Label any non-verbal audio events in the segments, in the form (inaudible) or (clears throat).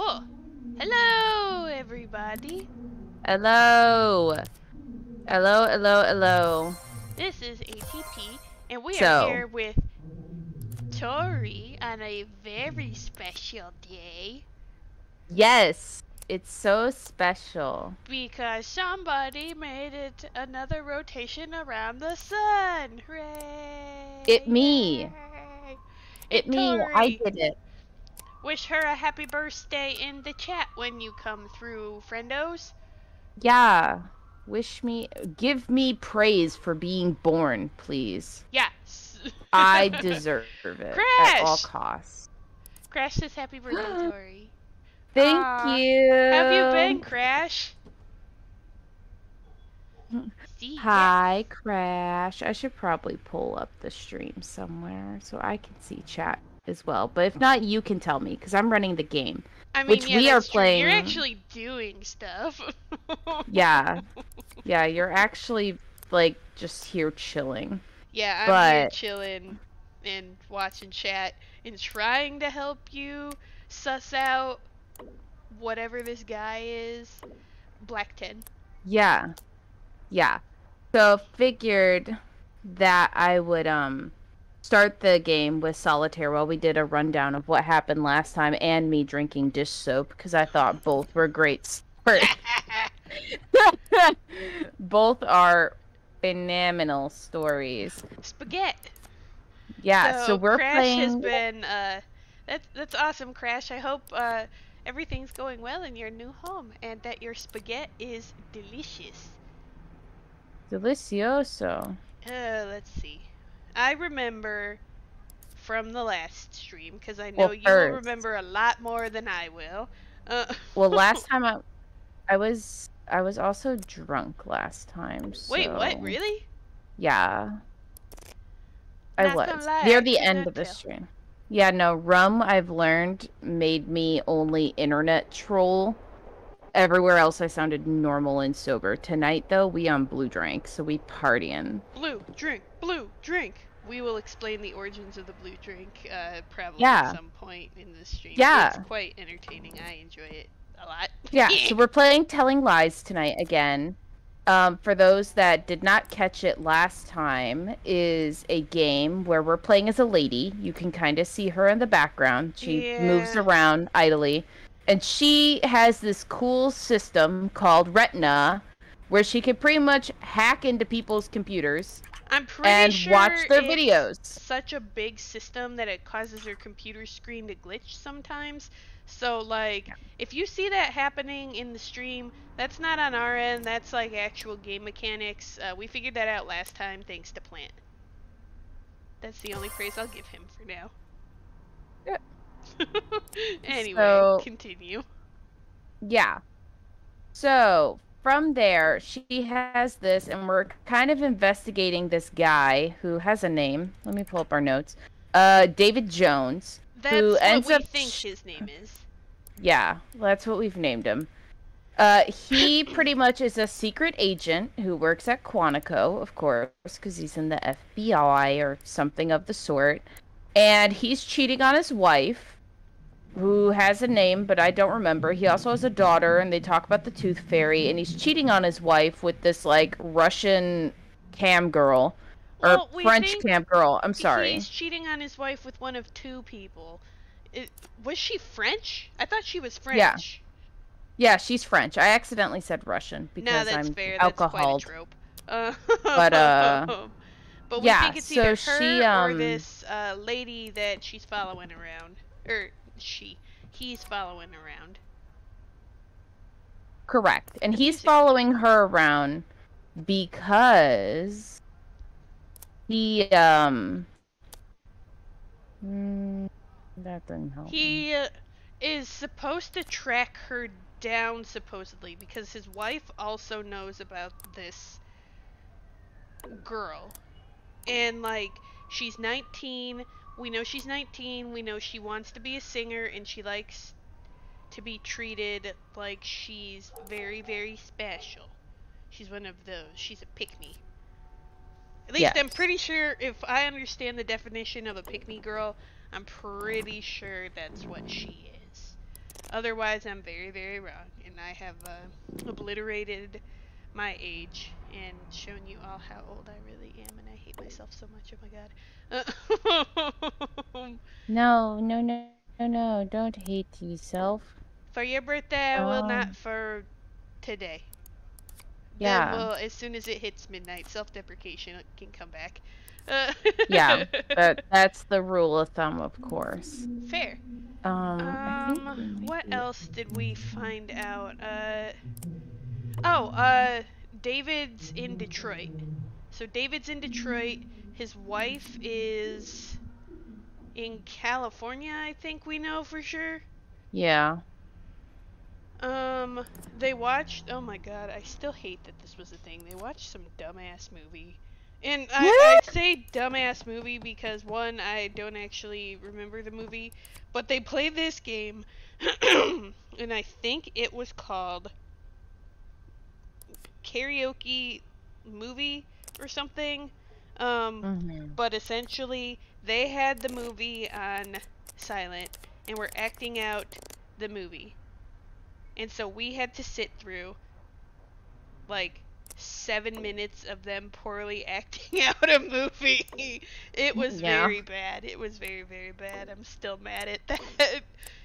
Oh, hello, everybody. Hello. Hello, hello, hello. This is ATP, and we So- are here with Tori on a very special day Yes, it's so special. because somebody made it another rotation around the sun. Hooray! It me. It And me, I did it. Wish her a happy birthday in the chat when you come through, friendos. Yeah. Wish me, give me praise for being born, please. Yes. I (laughs) deserve it at all costs. Crash says happy birthday, (gasps) Tori. Thank you. Have you been, Crash? (laughs) See? Hi, Crash. I should probably pull up the stream somewhere so I can see chat as well. But if not, you can tell me because I'm running the game. I mean, which yeah, we are playing. true. You're actually doing stuff. (laughs) Yeah. Yeah, you're actually like just here chilling. Yeah, I'm here But- chilling and watching chat and trying to help you suss out whatever this guy is. Black 10. Yeah. Yeah. So figured that I would um start the game with solitaire while we did a rundown of what happened last time and me drinking dish soap because I thought both were great stories. (laughs) both are phenomenal stories. Spaghetti. Yeah, so, we're Crash playing has been uh that's that's awesome, Crash. I hope uh everything's going well in your new home and that your spaghetti is delicious. delicioso. Uh, let's see. I remember from the last stream because I know Well, you will remember a lot more than I will. Uh, (laughs) Well, last time I I was I was also drunk last time. wait, what? Really? Yeah. I Not gonna was lie, near the end of the tell. stream. Yeah, no, rum I've learned made me only internet troll. Everywhere else I sounded normal and sober. Tonight though, we on blue drink, so we partying. Blue drink, blue drink. We will explain the origins of the blue drink uh, probably Yeah. at some point in the stream. Yeah. It's quite entertaining. I enjoy it a lot. Yeah, (laughs) so we're playing Telling Lies tonight again. Um, for those that did not catch it last time, is a game where we're playing as a lady. You can kind of see her in the background. She moves around idly, and she has this cool system called Retina, where she can pretty much hack into people's computers I'm pretty and sure watch their videos. Such a big system that it causes your computer screen to glitch sometimes. So like, if you see that happening in the stream, that's not on our end. That's like actual game mechanics. Uh, we figured that out last time, thanks to Plant. That's the only praise I'll give him for now. Yeah. (laughs) anyway, So- continue. Yeah. So from there, she has this, and we're kind of investigating this guy who has a name. Let me pull up our notes. Uh, David Jones. That's who what ends we up think his name is. Yeah, that's what we've named him. Uh, he (laughs) pretty much is a secret agent who works at Quantico, of course, because he's in the FBI or something of the sort. And he's cheating on his wife, who has a name, but I don't remember. He also has a daughter, and they talk about the Tooth Fairy, and he's cheating on his wife with this, like, Russian cam girl. Or Well, we French cam girl. I'm sorry. He's cheating on his wife with one of two people. It, was she French? I thought she was French. Yeah, Yeah, she's French. I accidentally said Russian because no, that's I'm fair. alcohol. That's quite a trope. Uh, (laughs) But, uh, but we yeah, think it's so either her she, or um, this uh, lady that she's following around, or she, he's following around. Correct. And he's following her around because he um mm, that didn't help. He uh, is supposed to track her down, supposedly, because his wife also knows about this girl. And, like, she's 19. We know she's 19. We know she wants to be a singer, and she likes to be treated like she's very, very special. She's one of those. She's a pick me. At least I'm pretty sure if I understand the definition of a pick me girl, I'm pretty sure that's what she is. Otherwise, I'm very, very wrong, and I have uh, obliterated my age and shown you all how old I really am, and I hate myself so much. Oh my god. (laughs) no, no, no, no, no! Don't hate yourself. For your birthday, I will not. Um. For today. Yeah. Then we'll, as soon as it hits midnight, self-deprecation can come back. (laughs) yeah, but that's the rule of thumb, of course. Fair. Um, um what else did we find out? Uh, oh, uh, David's in Detroit. So David's in Detroit. His wife is in California, I think we know for sure. Yeah. Um, they watched. Oh my god, I still hate that this was a thing. They watched some dumbass movie. And I, I say dumbass movie because one, I don't actually remember the movie, but they played this game, (coughs) and I think it was called karaoke movie or something. Um, mm-hmm. but essentially, they had the movie on silent and were acting out the movie. And so we had to sit through like seven minutes of them poorly (laughs) acting out a movie. It was yeah. very bad. It was very, very bad. I'm still mad at that.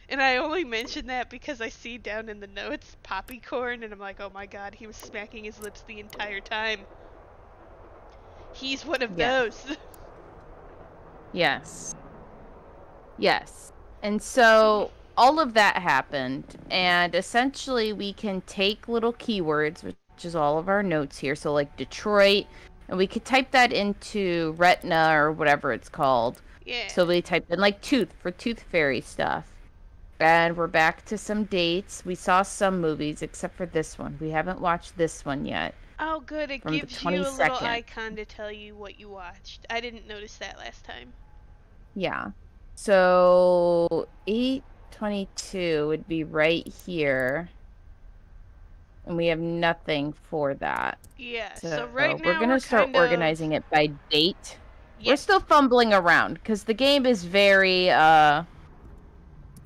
And I only mention that because I see down in the notes Poppycorn, and I'm like, oh my god, he was smacking his lips the entire time. He's one of those. (laughs) Yes. Yes. And so all of that happened, and essentially we can take little keywords, which is all of our notes here. So like Detroit, and we could type that into Retina or whatever it's called. Yeah. So we typed in like tooth for tooth fairy stuff. And we're back to some dates. We saw some movies, except for this one. We haven't watched this one yet. Oh, good. It gives you a little icon to tell you what you watched. I didn't notice that last time. Yeah. So, 822 would be right here. And we have nothing for that. Yeah, so, so right now we're going to start organizing of... it by date. We're still fumbling around because the game is very, uh,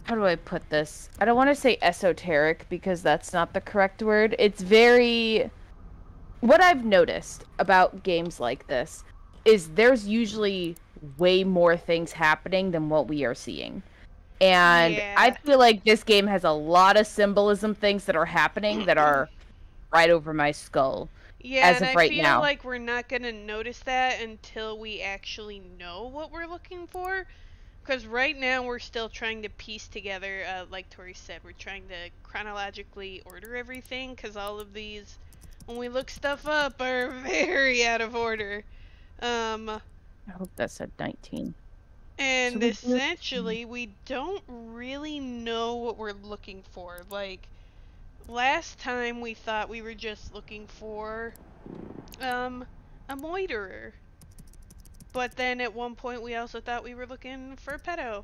how do I put this? I don't want to say esoteric because that's not the correct word. It's very. What I've noticed about games like this is there's usually way more things happening than what we are seeing. And yeah. I feel like this game has a lot of symbolism things that are happening that are (clears throat) right over my skull. Yeah, as and of right I feel now. like we're not gonna notice that until we actually know what we're looking for. Because right now we're still trying to piece together, uh, like Tori said, we're trying to chronologically order everything. Because all of these, when we look stuff up, are (laughs) very out of order. Um, I hope that said 19. And so essentially, we don't really know what we're looking for. Like, last time we thought we were just looking for, um, a moiterer. But then at one point we also thought we were looking for a pedo.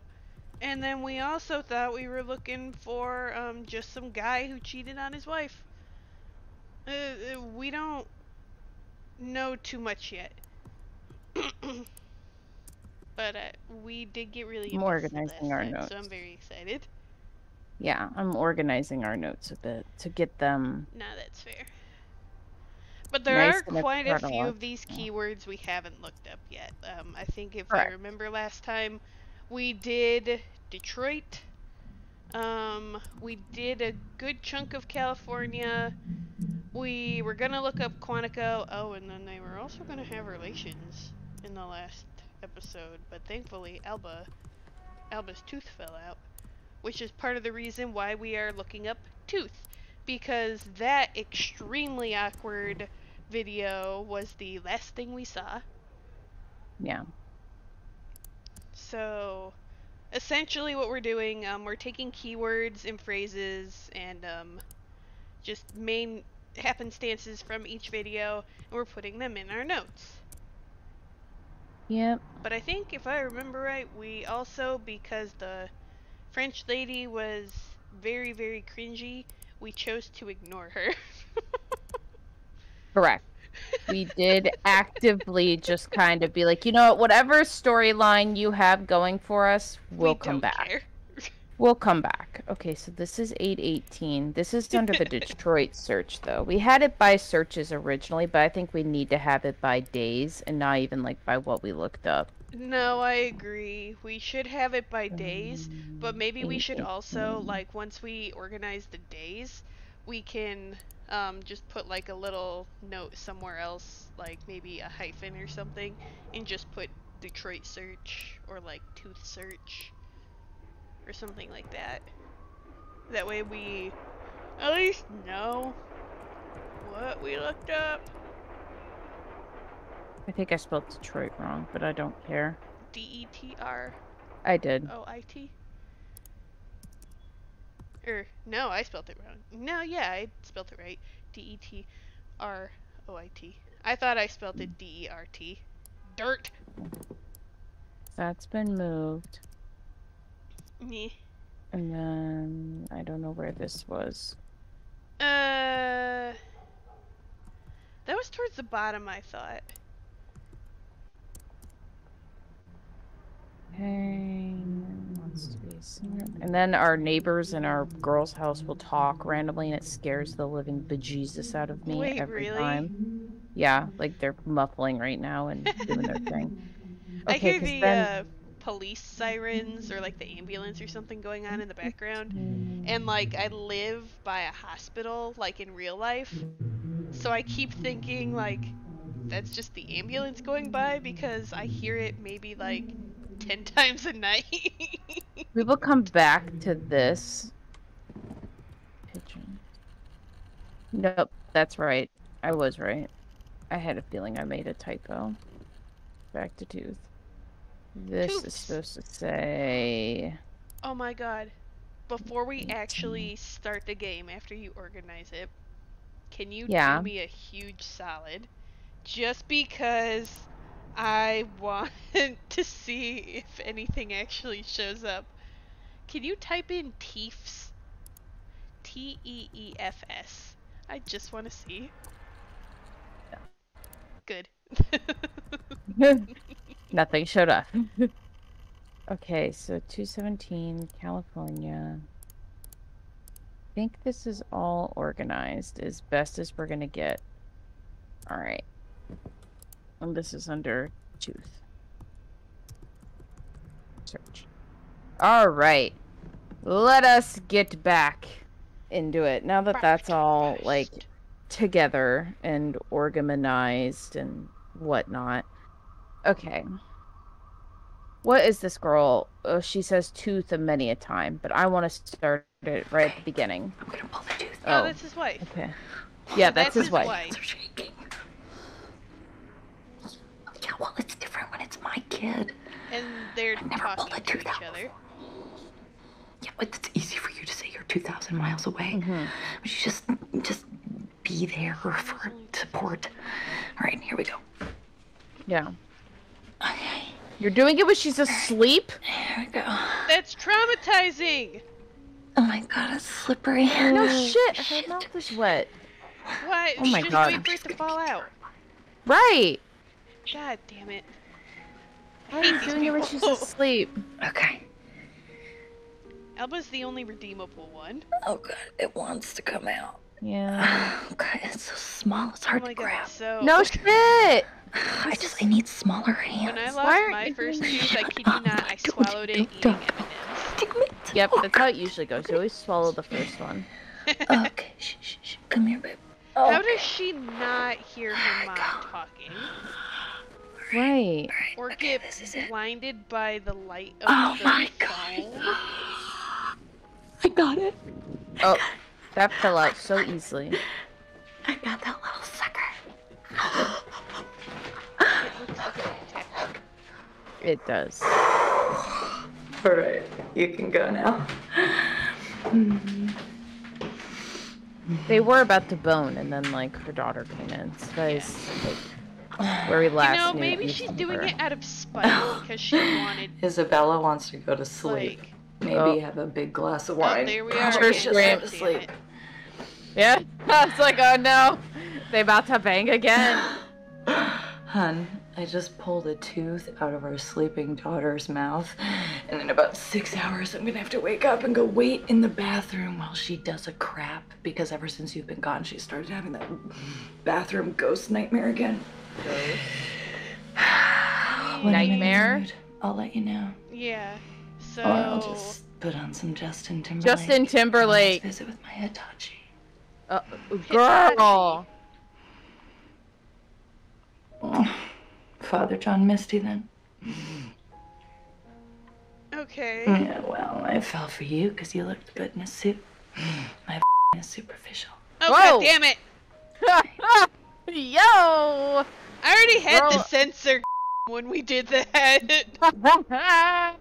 And then we also thought we were looking for, um, just some guy who cheated on his wife. Uh, uh we don't know too much yet. (coughs) But uh, we did get really. I'm organizing our time, notes, so I'm very excited. Yeah, I'm organizing our notes a bit to get them. No, that's fair. But there nice are quite a few of these keywords we haven't looked up yet. Um, I think if Correct. I remember last time, we did Detroit. Um, we did a good chunk of California. We were gonna look up Quantico. Oh, and then they were also gonna have relations in the last episode, but thankfully Alba, Alba's tooth fell out, which is part of the reason why we are looking up tooth, because that extremely awkward video was the last thing we saw. Yeah. So, essentially what we're doing, um, we're taking keywords and phrases and um, just main happenstances from each video, and we're putting them in our notes. Yep. But I think if I remember right, we also because the French lady was very very cringy, we chose to ignore her. (laughs) Correct. We did actively just kind of be like, you know what, whatever storyline you have going for us, we'll we come back. Care. We'll come back. Okay, so this is 818. This is under the (laughs) Detroit search, though. We had it by searches originally, but I think we need to have it by days and not even like by what we looked up. No, I agree. We should have it by days, but maybe we should also, like, once we organize the days, we can um, just put like a little note somewhere else, like maybe a hyphen or something, and just put Detroit search or like tooth search or something like that. That way we at least know what we looked up. I think I spelled Detroit wrong, but I don't care. D E T R I did. O I T. Or no, I spelled it wrong. No, yeah, I spelled it right. D E T R O I T. I thought I spelled it D E R T. Dirt. That's been moved. Me. And then I don't know where this was. Uh, that was towards the bottom. I thought. Okay. Wants to be a singer. And then our neighbors in our girl's house will talk randomly, and it scares the living bejesus out of me Wait, every really? time. Yeah, like they're muffling right now and doing their thing. (laughs) I Okay, hear 'cause the then- uh, police sirens or like the ambulance or something going on in the background. And like I live by a hospital, like in real life. So I keep thinking like that's just the ambulance going by because I hear it maybe like 10 (laughs) times a night. We will come back to this. Pigeon. Nope, that's right. I was right. I had a feeling I made a typo. Back to tooth. This is supposed to say. oh my god. Before we actually start the game after you organize it, can you Yeah. do me a huge solid? Just because I want (laughs) to see if anything actually shows up. Can you type in TEEFS? T E E F S. I just want to see. Good. (laughs) Nothing showed up. (laughs) okay, so 217, California. I think this is all organized as best as we're gonna get. Alright. And this is under tooth. Search. Alright. Let us get back into it. Now that that's all, like, together and organized and whatnot. Okay. What is this girl? Oh, she says tooth a many a time, but I want to start it right at the beginning. I'm gonna pull the tooth. Oh, Oh, that's his wife. okay. Yeah, that's, That's his his wife. wife. Hands are shaking. Yeah, well, it's different when it's my kid. And they're I've never pulled talking a to tooth each out other. before. Yeah, but it's easy for you to say you're 2,000 miles away. Mhm. But you just, just be there for support. All right, here we go. Yeah. Okay, You're doing it when she's asleep? here we go. That's traumatizing! Oh my god, it's slippery. No shit. Her mouth is wet. What? Oh my just God. wait for it to fall out. Right. God damn it. I Why are hate you these doing it when she's people. asleep? Okay. Alba's the only redeemable one. Oh god, it wants to come out. Yeah. (sighs) Okay, it's so small, it's Oh hard my to god, grab. so No (laughs) shit. (sighs) I just, I need smaller hands. when I Why lost aren't my you first doing tooth, I that? kid you not, I (laughs) Don't- swallowed it don't- eating don't. M&Ms. It. Yep, Oh, that's how it usually goes. You always swallow the (laughs) first one. Okay, shh, shh, shh. Come here, babe. Oh, How does she not hear her oh mom talking? Right. Alright, Or okay, get this is it. blinded by the light of Oh the my phone? god. (gasps) I got it. Oh, that fell out so easily. (gasps) I got that little sucker. It looks like a tactic. It does. (sighs) Alright, you can go now. They were about to bone, and then like her daughter came in. So that is like where we last You know, maybe we she's doing her. it out of spite (laughs) because she wanted, Isabella wants to go to sleep. like, Maybe Oh. have a big glass of oh, wine. there we are. her Sure, again. to sleep. it. Yeah, (laughs) I was like, oh no, they about to bang again. (sighs) Hun, I just pulled a tooth out of our sleeping daughter's mouth, and in about six hours, I'm gonna have to wake up and go wait in the bathroom while she does a crap because ever since you've been gone, she started having that bathroom ghost nightmare again. When I'm in Nightmare? I'll let you know. Yeah. So. Or I'll just put on some Justin Timberlake. Justin Timberlake. let's visit with my Hitachi. Uh, girl. Oh, Father John Misty then. Okay. Yeah, well, I fell for you because you looked good in a suit. My (laughs) is superficial. Oh Whoa. god damn it! (laughs) Yo. I already had the sensor (laughs) when we did that. (laughs)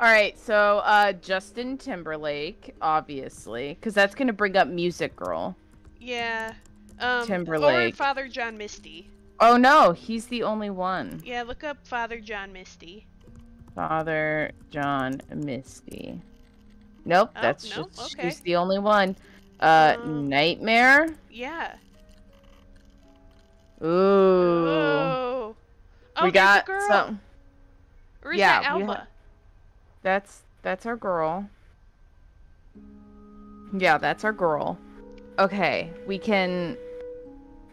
All right, so uh, Justin Timberlake, obviously, because that's gonna bring up Music Girl. yeah. Um, Timberlake. Or Father John Misty. Oh no, he's the only one. Yeah, look up Father John Misty. Father John Misty. Nope, Oh, that's nope, just okay. she's the only one. Uh, Um, Nightmare. Yeah. Ooh, Oh. We got some. Or yeah, Alba? ha- That's that's our girl. Yeah, that's our girl. Okay, we can.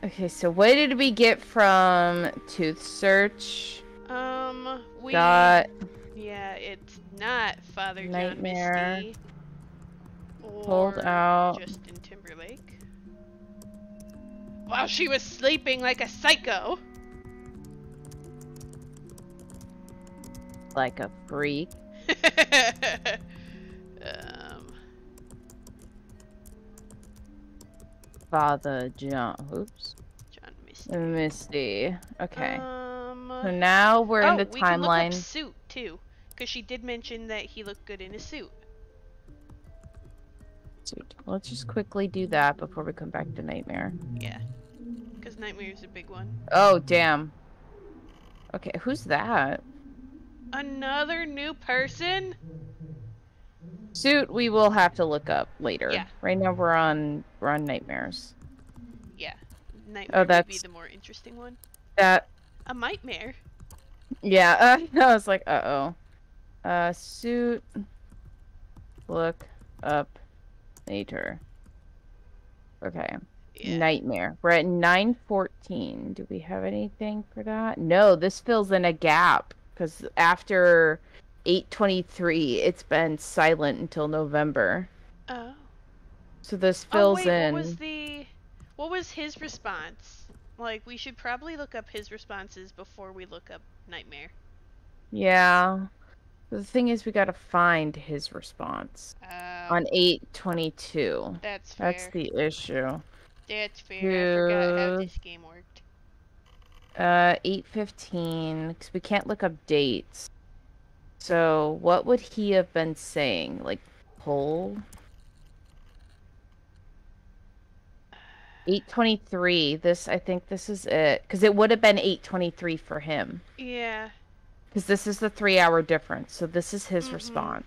Okay, so what did we get from Tooth Search? Um, we Got yeah, it's not Father Nightmare. John Misty. Pulled out. While she was sleeping like a psycho. like a freak. (laughs) um, Father John. Oops. John Misty. Misty. Okay. Um, so now we're oh, in the we can look up suit too, because she did mention that he looked good in a suit. Suit. Let's just quickly do that before we come back to Nightmare. Yeah, because Nightmare's a big one. Oh, damn. Okay, who's that? Another new person? Suit we will have to look up later. Yeah. Right now we're on we're on nightmares. Yeah, Nightmare would be that's- the more interesting one. That A Nightmare. yeah, uh, (laughs) I was like, uh oh. Uh suit look up later. Okay. Yeah. Nightmare. We're at 914. Do we have anything for that? No, this fills in a gap because after 823, it's been silent until November. Oh. So this Oh fills wait, in. what was the what was his response? Like we should probably look up his responses before we look up Nightmare. Yeah. The thing is, we gotta find his response Uh, on 822. that's fair. That's the issue. That's fair. I forgot how this game worked. Uh, 815, because we can't look up dates. So, what would he have been saying? Like, pull? 823. This, I think this is it. Because it would have been 823 for him. Yeah. Because this is the three hour difference. So, this is his Mhm. response.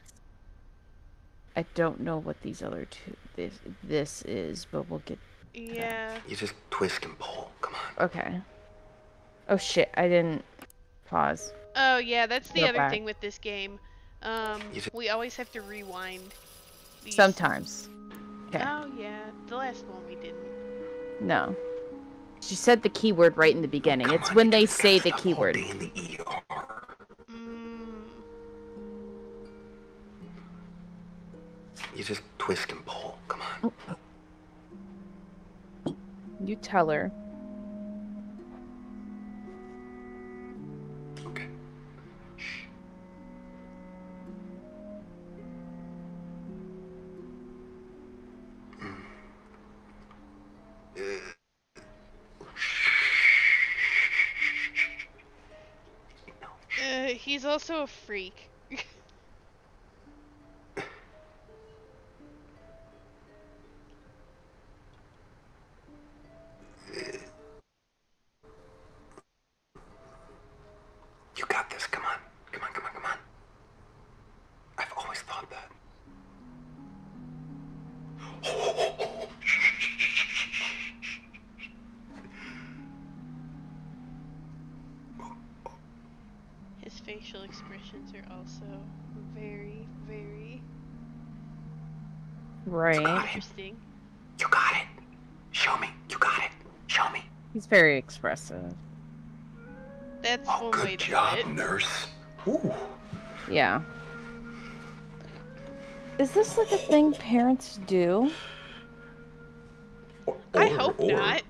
I don't know what these other two, this, this is, but we'll get, Yeah. You just twist and pull. Come on. okay. Oh shit, I didn't pause. Oh yeah, that's the Go other back. thing with this game. Um, You we always have to rewind. these- Sometimes. Okay. Oh yeah, the last one we didn't. No. She said the keyword right in the beginning. Come It's on, when they say the keyword. in the ER. Mm, You just twist and pull. Come on. You tell her. Okay. Shh. Uh, he's also a freak. Expressive. That's Oh, one way good to job, put it. nurse. Ooh. Yeah. Is this like a thing parents do? Or, I hope or not.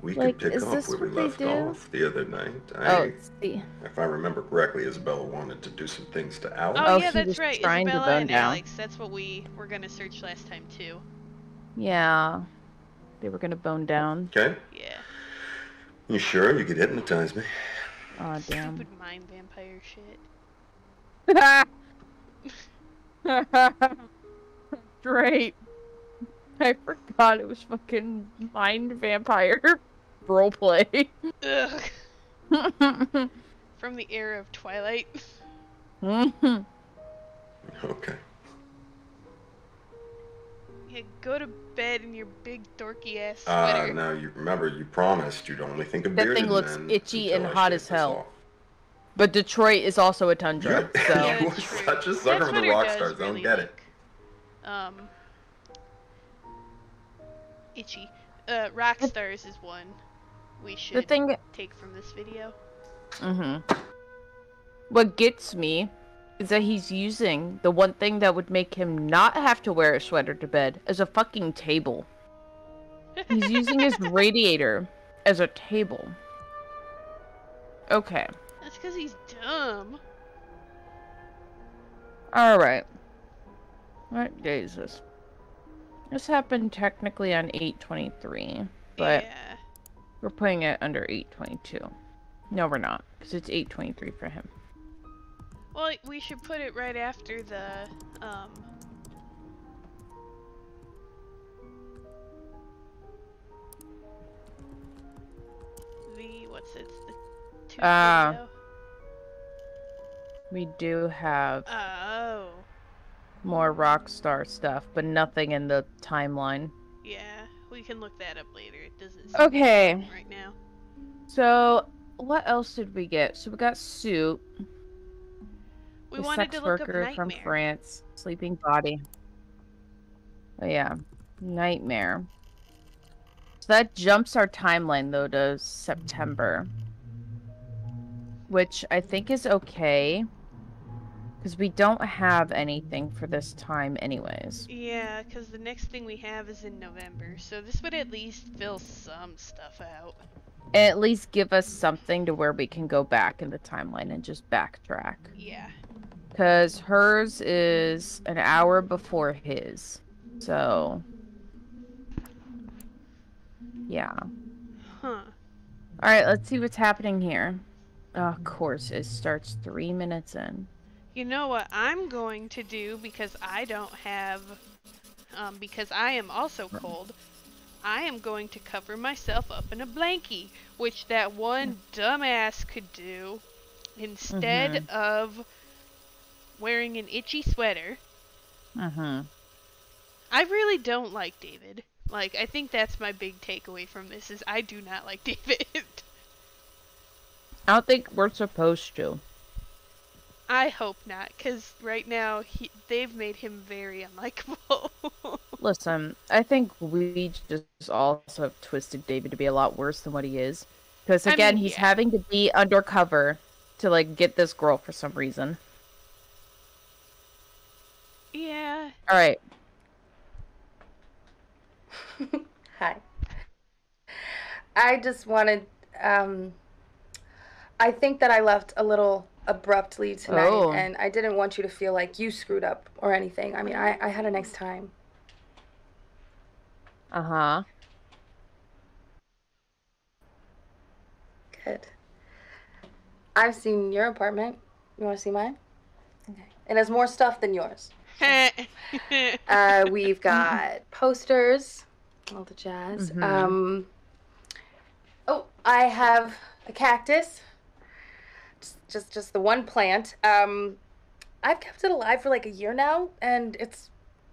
We Like, could pick is up this where we left off the other night. I, Oh, see. if I remember correctly, Isabella wanted to do some things to Alex. Oh, Oh, yeah, that's right. Isabella and down. Alex. That's what we were gonna search last time too. Yeah. They were gonna bone down. Okay. Yeah. You sure you could hypnotize me? Aw, damn. Stupid mind vampire shit. (laughs) Great. I forgot it was fucking mind vampire (laughs) roleplay. Ugh. (laughs) From the era of Twilight. Mhm. Okay. Yeah, go to bed in your big dorky ass Uh, sweater. now you remember you promised you'd only think of That bearded thing looks itchy and I hot as hell. but Detroit is also a tundra, Yeah, (laughs) so Yeah, you it's were true. such a sucker for the rock does stars. I don't really get it. Um, itchy. Uh, rock stars is one we should the should thing take from this video. Mm-hmm. What gets me is that he's using the one thing that would make him not have to wear a sweater to bed as a fucking table. He's using his (laughs) radiator as a table. Okay. That's because he's dumb. Alright. What day is this? This happened technically on 823, but yeah. we're putting it under 822. No, we're not, because it's 823 for him. Well, we should put it right after the um. The what's it? The Ah. video? We do have Oh. more Rockstar stuff, but nothing in the timeline. Yeah, we can look that up later. It doesn't. seem Okay. Right now. So, what else did we get? So we got Soup, We the wanted sex to look worker up from France, Sleeping Body. Oh yeah, Nightmare. So that jumps our timeline though to September, which I think is okay, because we don't have anything for this time anyways. Yeah, because the next thing we have is in November, so this would at least fill some stuff out. And at least give us something to where we can go back in the timeline and just backtrack. Yeah. Because hers is an hour before his. So. Yeah. Huh. Alright, let's see what's happening here. of course, it starts three minutes in. You know what I'm going to do because I don't have, um, because I am also cold. I am going to cover myself up in a blankie, which that one dumbass could do instead of wearing an itchy sweater. Mm-hmm. I really don't like David. Like, I think that's my big takeaway from this is I do not like (laughs) David. I don't think we're supposed to. I hope not, because right now he, they've made him very (laughs) unlikable. Listen, I think we just also have twisted David to be a lot worse than what he is. Because I again, mean, he's yeah. having to be undercover to like get this girl for some reason. Yeah. All right. (laughs) Hi. I just wanted um I think that I left a little abruptly tonight Oh. and I didn't want you to feel like you screwed up or anything. I mean, I, I had a nice time. Uh huh. Good. I've seen your apartment. You want to see mine? Okay. It has more stuff than yours. Uh, (laughs) we've got posters, all the jazz. Mhm. Um, oh, I have a cactus. Just, just, just the one plant. Um, I've kept it alive for like a year now, and it's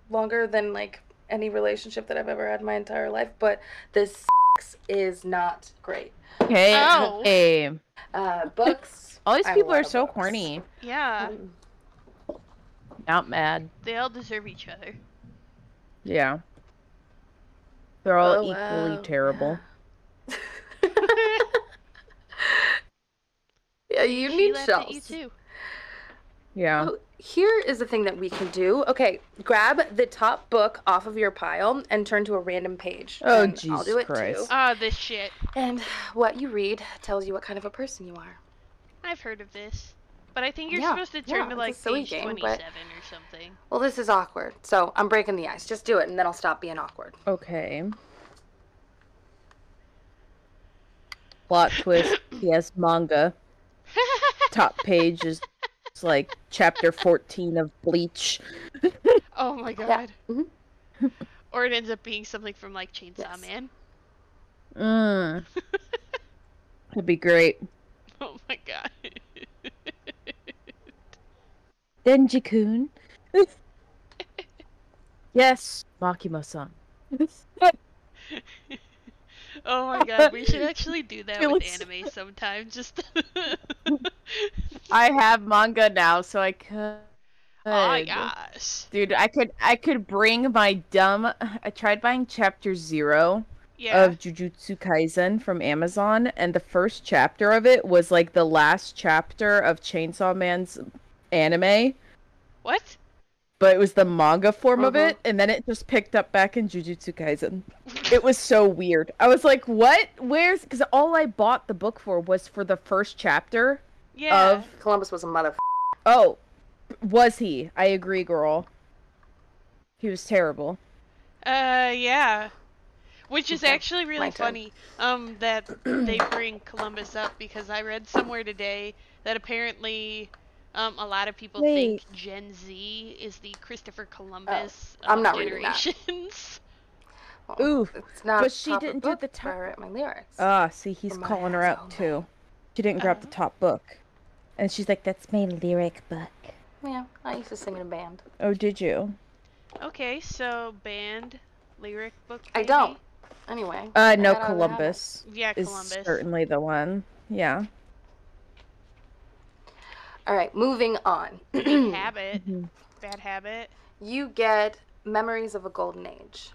longer than like any relationship that I've ever had in my entire life. But this is not great. Okay. Oh. Hey. Uh, books. All these I have a people are so books. horny. Yeah, Um, Not mad. they all deserve each other. Yeah. They're all Oh, equally wow. terrible. (laughs) yeah, you she need shells. you too. Yeah. Oh, here is the thing that we can do. Okay, grab the top book off of your pile and turn to a random page. Oh, and I'll Jesus do it Christ. too. Ah, this shit. And what you read tells you what kind of a person you are. I've heard of this. But I think you're Yeah, supposed to turn yeah, to like page game, but- 27 or something. Well, this is awkward, so I'm breaking the ice. Just do it, and then I'll stop being awkward. Okay. Plot (coughs) twist. He has manga. (laughs) Top page is it's like chapter 14 of Bleach. (laughs) oh my god. mhm. or it ends up being something from like Chainsaw Yes. Man. Mm. (laughs) That'd be great. Oh my god. Denji-kun. (laughs) yes, Makima-san. (laughs) oh my god, we should actually do that with anime sometime. Just (laughs) I have manga now, so I could. Oh my gosh. Dude, I could I could bring my dumb I tried buying chapter 0 Yeah. of Jujutsu Kaisen from Amazon and the first chapter of it was like the last chapter of Chainsaw Man's anime, What? but it was the manga form of Uh-huh. it and then it just picked up back in Jujutsu Kaisen. It was so weird. I was like, "What? Where's cuz all I bought the book for was for the first chapter Yeah. of Columbus was a mother. Oh, was he? I agree, girl. He was terrible. Uh, yeah. Which is Okay, actually really my turn. funny. Um, that they bring Columbus up because I read somewhere today that apparently, um, a lot of people think Gen Z is the Christopher Columbus Oh, I'm of not reading that. generations. (laughs) Well, Oof. It's not But she didn't do the top- where I write my lyrics. Ah, see, he's calling her out too. She didn't grab the Oh. top book. And she's like, that's my lyric book. yeah, I used to sing in a band. Oh, did you? Okay, so band, lyric book. I don't. Anyway. Uh, no, gotta have it. Columbus Yeah, is Columbus. certainly the one. Yeah. All right, moving on. (clears throat) Habit. Mhm. Bad habit. you get Memories of a Golden Age.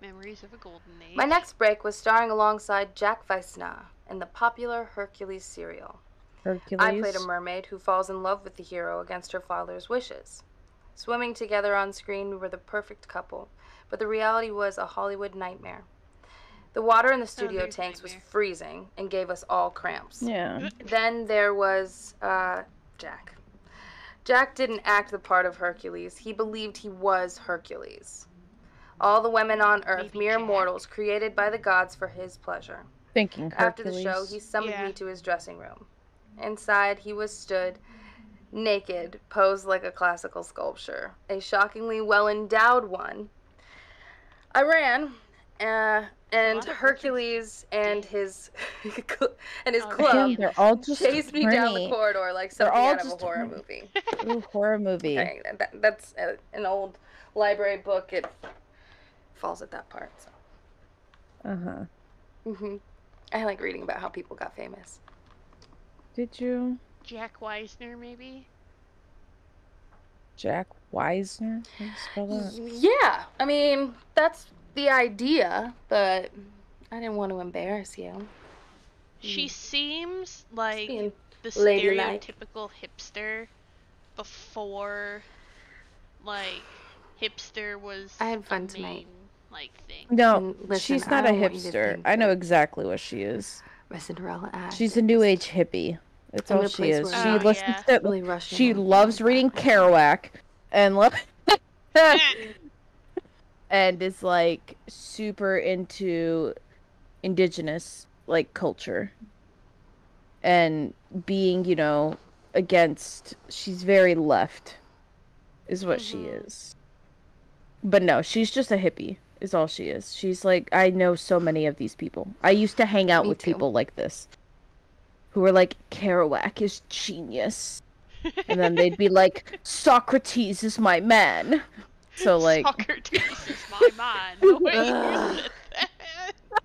Memories of a golden age. My next break was starring alongside Jack Weissna in the popular Hercules serial. Hercules. I played a mermaid who falls in love with the hero against her father's wishes. Swimming together on screen, we were the perfect couple, but the reality was a Hollywood nightmare. The water in the studio there's tanks was freezing and gave us all cramps. Yeah. Then there was uh, Jack. Jack didn't act the part of Hercules. He believed he was Hercules. All the women on earth, Maybe mere Jack. mortals, created by the gods for his pleasure. Thinking After the show, he summoned Yeah. me to his dressing room. Inside, he was stood naked, posed like a classical sculpture, a shockingly well endowed one. I ran, uh, and Hercules and his (laughs) and his Oh, club they're all just chased me down the corridor like something all out of a horror horny. movie. Ooh, horror movie. (laughs) Okay, that, that's a, an old library book. It falls at that part. So. Uh-huh. hmm I like reading about how people got famous. Did you? Jack Weisner, maybe. Jack Weisner? How do you spell that? Yeah, I mean that's the idea, but I didn't want to embarrass you. She hmm. seems like the ladylike. stereotypical hipster before, like, hipster was. I had a fun tonight. main, like thing. No, listen, she's not I a don't want you to hipster. I know exactly what she is. Cinderella act. She's a new age hippie. That's all she is. She Oh, listens yeah. to really she loves reading. Kerouac and lo- (laughs) (laughs) and is like super into indigenous like culture and being, you know, against she's very left is what she Mhm. is. But no, she's just a hippie is all she is. She's like I know so many of these people. I used to hang out Me with too. people like this who were like Kerouac is genius. (laughs) And then they'd be like Socrates is my man. So (laughs) like Socrates is my man. Wait, who said that?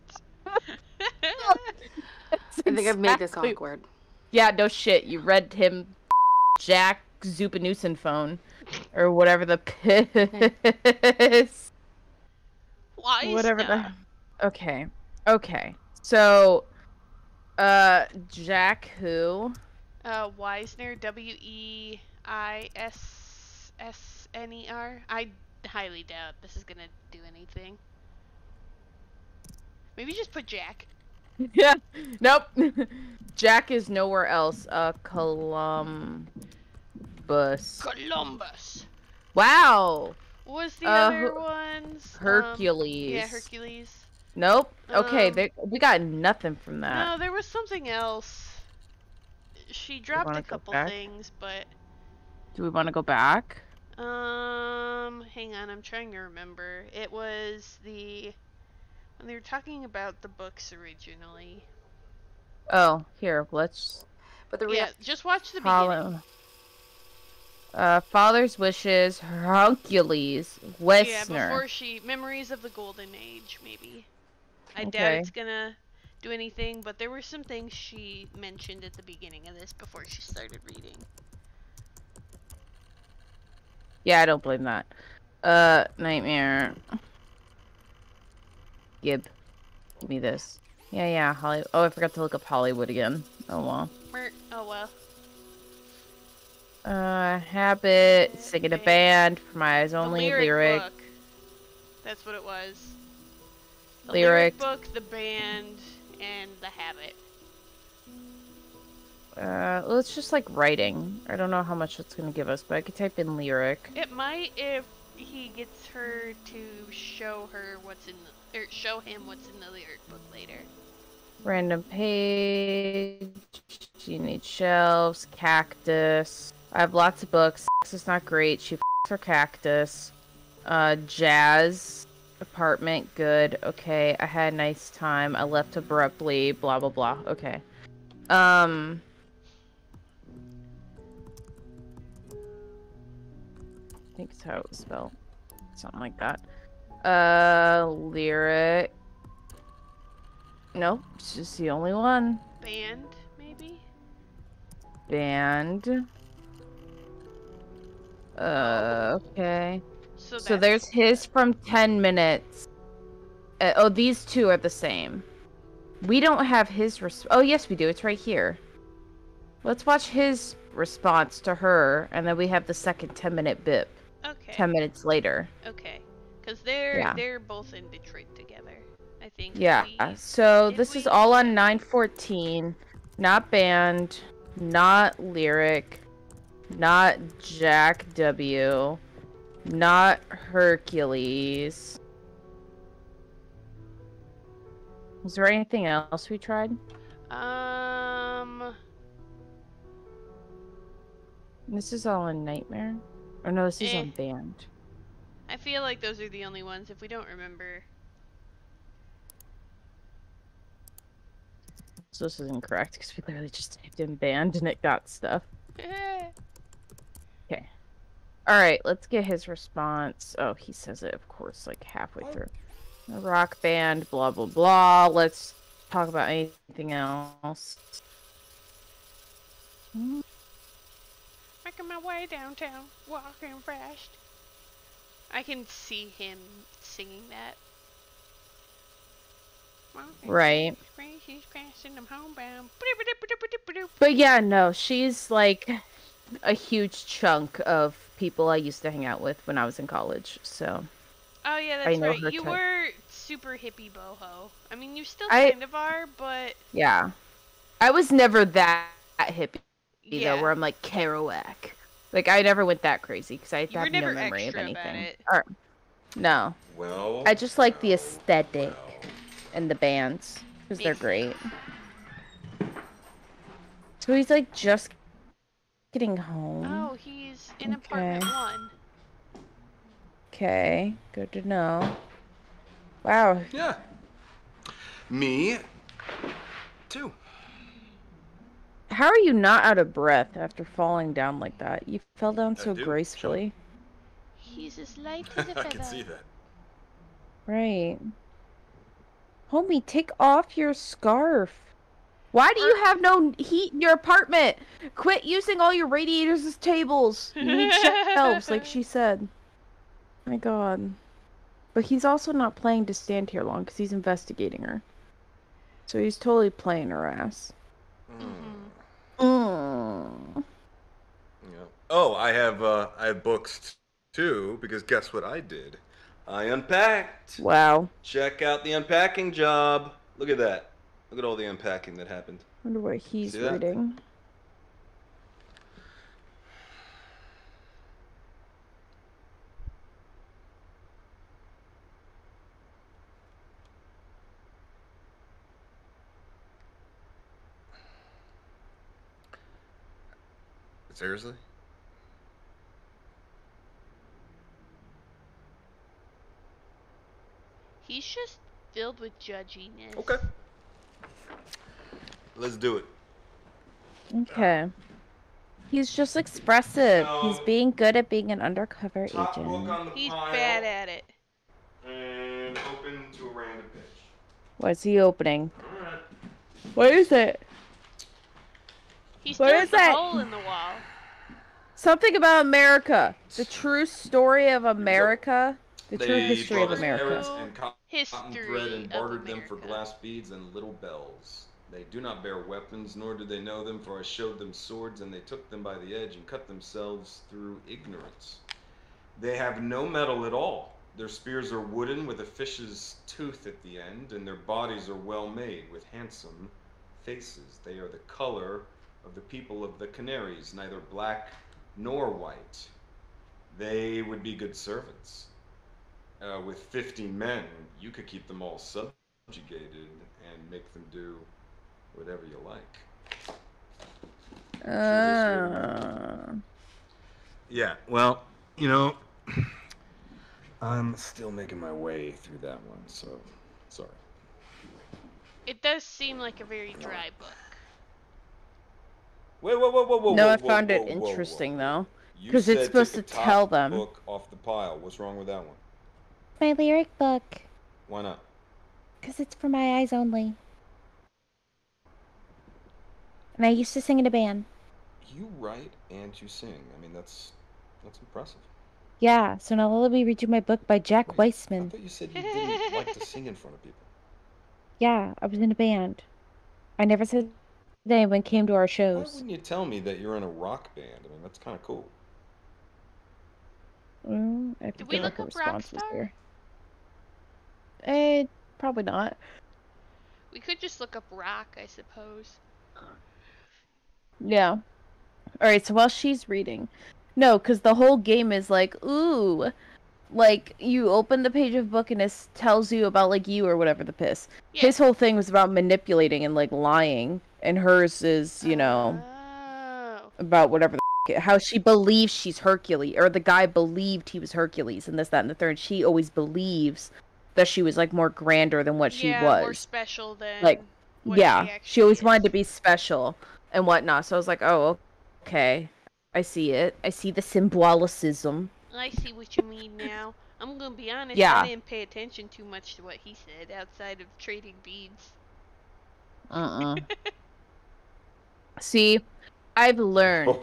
(laughs) think I've made this awkward. Yeah, no shit. You read him Jack Zupanusen phone. Or whatever the piss. Why? whatever the Okay. Okay. So uh Jack who? Uh, Weisner, W E I S S N E R. I highly doubt this is gonna do anything. Maybe just put Jack. (laughs) yeah. Nope. (laughs) Jack is nowhere else. Uh Columbus. Columbus. Wow. What was the Uh, other Her- ones? Um, Hercules. yeah, Hercules. Nope. Okay, Um, they, we got nothing from that. No, there was something else. She dropped a couple things, but Do we want to go back? Um, hang on, I'm trying to remember. It was the when they were talking about the books originally. Oh, here, let's But the real Yeah, just watch the beginning. follow. Uh, Father's Wishes, Hercules, Yeah, before she memories of the golden age, maybe. I doubt it's gonna do anything, but there were some things she mentioned at the beginning of this before she started reading. Yeah, I don't blame that. Uh, Nightmare. Gib. Give me this. Yeah, yeah, Holly. Oh, I forgot to look up Hollywood again. Oh well. Oh well. Uh, Habit, Singing a Band, For My Eyes The Only, lyric, Lyric. book. That's what it was. The Lyric. book, the band, and the habit. Uh, well, it's just like writing. I don't know how much it's gonna give us, but I could type in Lyric. It might if he gets her to show her what's in the, or show him what's in the lyric book later. Random page. She needs shelves. Cactus. I have lots of books. Sex is not great. She f***s her cactus. Uh, jazz. Apartment. Good. Okay. I had a nice time. I left abruptly. Blah blah blah. Okay. Um. Think it's how it was spelled. Something like that. Uh, lyric. Nope, it's just the only one. Band, maybe. Band. Uh, okay. So, So there's his from 10 minutes. Uh, oh, these two are the same. We don't have his res- Oh, yes, we do. It's right here. Let's watch his response to her, and then we have the second 10 minute bip. Okay. 10 minutes later. Okay. Because they're Yeah. they're both in Detroit together. I think. Yeah, we- so this is all on 914. Not band, not lyric, not Jack W, not Hercules. Was there anything else we tried? Um. This is all a Nightmare? Or no, this is Eh. on band. I feel like those are the only ones. If we don't remember. So this is incorrect because we literally just typed in band and it got stuff. (laughs) Okay. Alright, let's get his response. Oh, he says it, of course, like halfway through. A rock band, blah, blah, blah. Let's talk about anything else. Hmm, Making my way downtown, walking fast. I can see him singing that. Right. She's passing them homebound. But yeah, no, she's like a huge chunk of people I used to hang out with when I was in college. So, Oh yeah, that's right. You type. were super hippie boho. I mean, you still I- kind of are, but yeah. I was never that hippie, yeah. though, where I'm like Kerouac. Like, I never went that crazy because I You have no never memory of extra about anything. it. Or, no. Well, I just like the aesthetic and the bands because they're great. So he's like just getting home. Oh, he's in apartment one. Okay, good to know. Wow, yeah. Me, too. How are you not out of breath after falling down like that? You fell down I so do, gracefully. He's as light (laughs) as a feather. I can see that. Right. Homie, take off your scarf. Why do you have no heat in your apartment? Quit using all your radiators as tables. You need (laughs) shelves, like she said. My god. But he's also not playing to stand here long because he's investigating her. So he's totally playing her ass. Mhm. Mm. Yeah. Oh, I have uh, I have books too because guess what I did? I unpacked. Wow. Check out the unpacking job. Look at that. Look at all the unpacking that happened. wonder what he's reading. Seriously? He's just filled with judginess. Okay. Let's do it. Okay. He's just expressive. He's being good at being an undercover Top book agent. on the He's pile bad at it. and open to a random pitch. What's he opening? All right. What is it? He's What doing is it? hole in the wall. Something about America. The true story of America. The true history of bought America. And cotton History thread and bartered them for glass beads and little bells. They do not bear weapons, nor do they know them, for I showed them swords, and they took them by the edge and cut themselves through ignorance. They have no metal at all. Their spears are wooden with a fish's tooth at the end, and their bodies are well made with handsome faces. They are the color of the people of the Canaries, neither black nor white. They would be good servants. Uh, with 50 men, you could keep them all subjugated and make them do whatever you like. Uh, Yeah, well, you know, (sighs) I'm still making my way through that one, so sorry. It does seem like a very dry book. Wait, whoa, whoa, whoa, whoa. no, whoa, I found whoa, it whoa, whoa, whoa. interesting though. because it's said supposed take to the top tell them. Book off the pile. What's wrong with that one? My lyric book, Why not? because it's for my eyes only. And I used to sing in a band. You write and you sing. I mean, that's that's impressive. Yeah, so now let me read you my book by Jack Wait, I thought you said you didn't (laughs) like to sing in front of people. Yeah, I was in a band. I never said that anyone came to our shows. Why shows. wouldn't you tell me that you're in a rock band? I mean, that's kind of cool. Mm, I Did we feel like look a up response was Rockstar? there. Eh, probably not. We could just look up rock, I suppose. Yeah. All right. So while she's reading, no, because the whole game is like, ooh, like you open the page of book and it tells you about like you or whatever the piss. Yeah. His whole thing was about manipulating and like lying, and hers is, you know, Oh. about whatever the f- how she believes she's Hercules, or the guy believed he was Hercules, and this, that, and the third. She always believes that she was like more grander than what she yeah, was. more special than Like, what yeah, she, she, always is. wanted to be special and whatnot. So I was like, oh, okay, I see it. I see the symbolicism. I see what you mean now. I'm gonna be honest. Yeah. I didn't pay attention too much to what he said outside of trading beads. Uh-uh. (laughs) see, I've learned,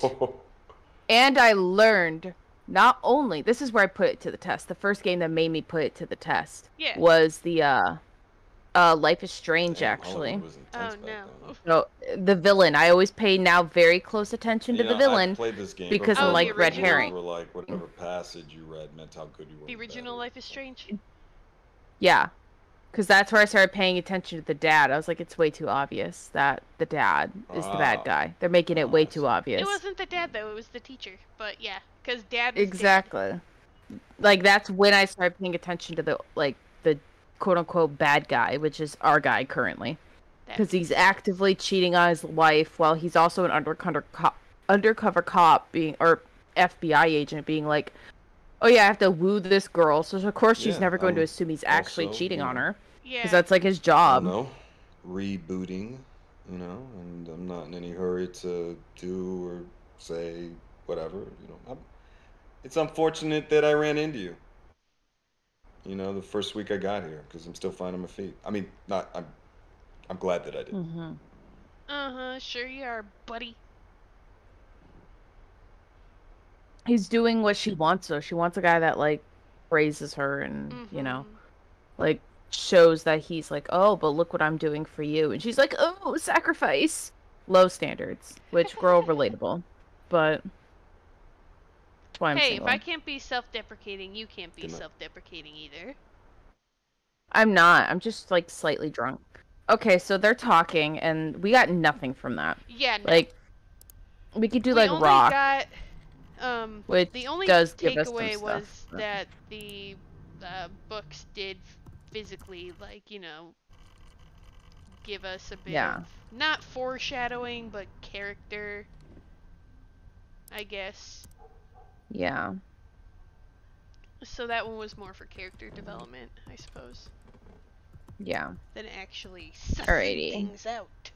(laughs) and I learned not only this is where I put it to the test. The first game that made me put it to the test Yeah. was the uh, uh, Life is Strange. Damn, actually, Hollywood was intense Oh, no. then, huh? no, the villain. I always pay now very close attention to You the villain. I've played this game because I'm like red herring. Were like whatever passage you read meant how good you were. The original. Life is Strange. Yeah, because that's where I started paying attention to the dad. I was like, it's way too obvious that the dad is the bad Ah. guy. They're making it way Ah, too obvious. It wasn't the dad though. It was the teacher. But yeah, because dad. Was dead. exactly. Like that's when I started paying attention to the like the quote unquote bad guy, which is our guy currently, because he's actively cheating on his wife while he's also an undercover cop, undercover cop being or FBI agent being like. Oh yeah, I have to woo this girl, so of course she's Yeah, never going to um, assume he's actually also, cheating you on her, Yeah. because that's like his job. don't rebooting, you know, and I'm not in any hurry to do or say whatever, you know. I'm, it's unfortunate that I ran into you. You know, the first week I got here, because I'm still finding my feet. I mean, not. I'm. I'm glad that I did. hmm Uh huh. Sure you are, buddy. He's doing what she wants though. She wants a guy that like praises her and you know, Mhm. like shows that he's like, oh, but look what I'm doing for you, and she's like, oh, sacrifice. Low standards, which girl (laughs) relatable, but that's why I'm Hey, single. if I can't be self-deprecating, you can't be Good self-deprecating either. I'm not. I'm just like slightly drunk. Okay, so they're talking, and we got nothing from that. Yeah, no. Like, we could do we like only rock, got um which the only does give us takeaway was but- that the uh, books did physically like you know give us a bit Yeah. of not foreshadowing but character i guess Yeah. so that one was more for character development i suppose Yeah. than actually sussing things out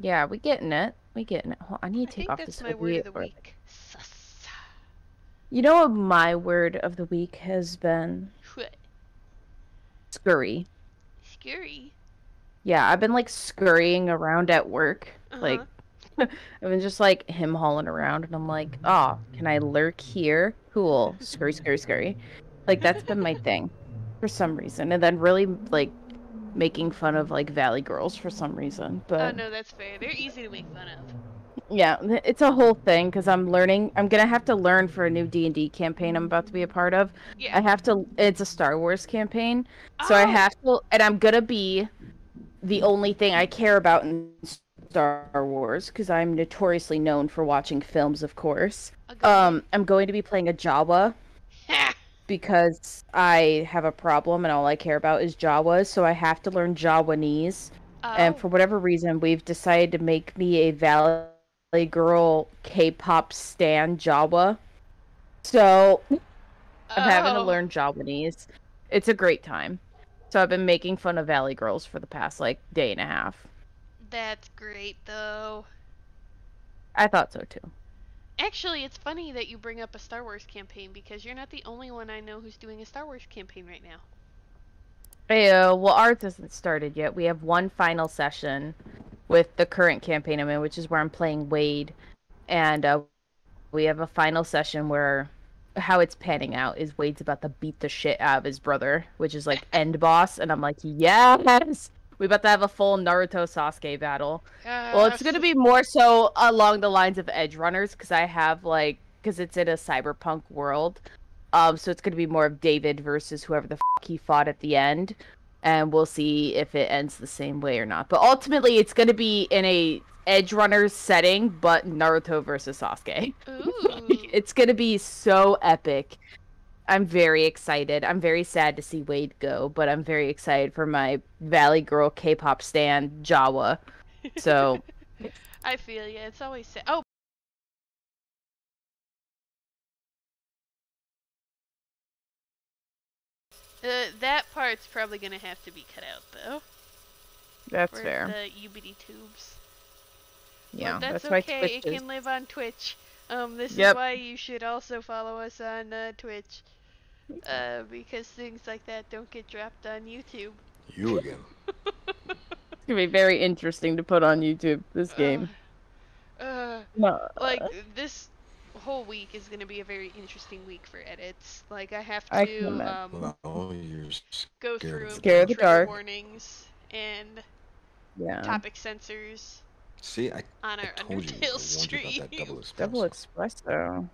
Yeah, we getting it. We getting it. Hold, I need i to take think off that's this my word of the week Suss. You know what my word of the week has been? What? Scurry. scary Yeah, I've been like scurrying around at work. Like Uh-huh. (laughs) I've been just like him hauling around and I'm like, oh, can I lurk here? Cool. Scurry, scurry, scurry. Like that's been my thing for some reason. And then really like making fun of like Valley Girls for some reason. But oh no that's fair they're easy to make fun of yeah, it's a whole thing because I'm learning. I'm gonna have to learn for a new D and D campaign I'm about to be a part of. yeah I have to. It's a Star Wars campaign, so I Oh! have to, and I'm gonna be the only thing I care about in Star Wars because I'm notoriously known for watching films, of course. One. Um, I'm going to be playing a Jawa (laughs) because I have a problem and all I care about is Jawas, so I have to learn Jawanese. And Oh. for whatever reason, we've decided to make me a Valley Girl K-pop stan Jawa. So I'm having to Oh. learn Japanese. It's a great time. So I've been making fun of Valley Girls for the past like day and a half. That's great, though. I thought so too. Actually, it's funny that you bring up a Star Wars campaign because you're not the only one I know who's doing a Star Wars campaign right now. Hey, uh, well, ours hasn't started yet. We have one final session with the current campaign I'm in, which is where I'm playing Wade, and uh, we have a final session where how it's panning out is Wade's about to beat the shit out of his brother, which is like end boss, and I'm like, yes, we about to have a full Naruto Sasuke battle. Well, it's gonna be more so along the lines of Edge Runners because I have like because it's in a cyberpunk world. Um, so it's gonna be more of David versus whoever the fuck he fought at the end, and we'll see if it ends the same way or not. But ultimately, it's gonna be in a Edge Runners setting, but Naruto versus Sasuke. (laughs) Ooh. it's gonna be so epic. I'm very excited. I'm very sad to see Wade go, but I'm very excited for my Valley Girl K-pop stand Jawa. So (laughs) I feel you. It's always sa- oh. Uh, that part's probably gonna have to be cut out though. that's for fair. The UBD tubes. Yeah, that's, that's, why okay. It is- can live on Twitch. Um, this Yep. is why you should also follow us on uh, Twitch. (laughs) Uh, because things like that don't get dropped on YouTube. You again. (laughs) It's gonna be very interesting to put on YouTube this game. Uh, No, like this whole week is gonna be a very interesting week for edits. Like I have to imagine. um, Oh, go through of and Scare put the dark. warnings and yeah. topic censors See, I, on I our told you, Undertale you stream. about that double espresso. Double espresso.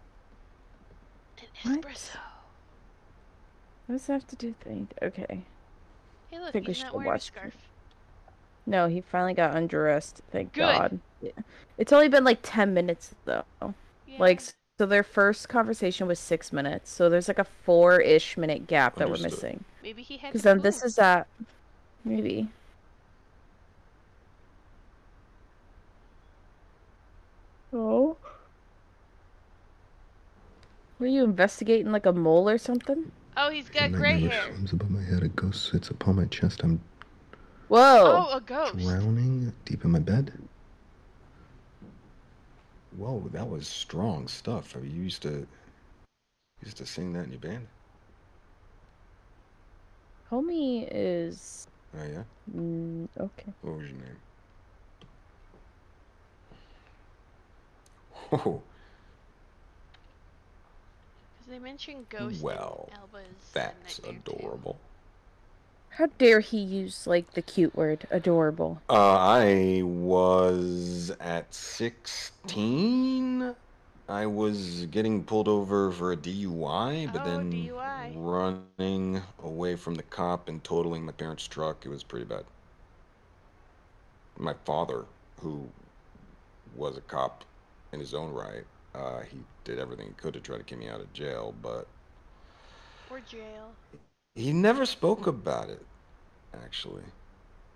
An espresso. What does that have to do with anything? Okay. Hey, look, think he's should not wearing a watch scarf. No, he finally got undressed. Thank Good. God. Yeah. It's only been like ten minutes though. Yeah. Like so, their first conversation was six minutes. So there's like a four-ish minute gap that we're missing. maybe he had. Because to then this is at maybe. Oh. Were you investigating like a mole or something? Oh, he's got The gray nightmare hair. swims above my head. A ghost sits upon my chest. I'm Whoa! Oh, a ghost. drowning deep in my bed. Whoa, that was strong stuff. I mean, you used to used to sing that in your band. Homie is Oh yeah. mm, okay. What was your name? Oh, Because they mentioned Ghost Well, and that's that game, too. adorable. How dare he use like the cute word adorable? Uh, I was at 16. I was getting pulled over for a DUI, but Oh, then DUI. running away from the cop and totaling my parents' truck. It was pretty bad. My father, who was a cop in his own right, uh, he did everything he could to try to get me out of jail, but Or jail. he never spoke about it, actually.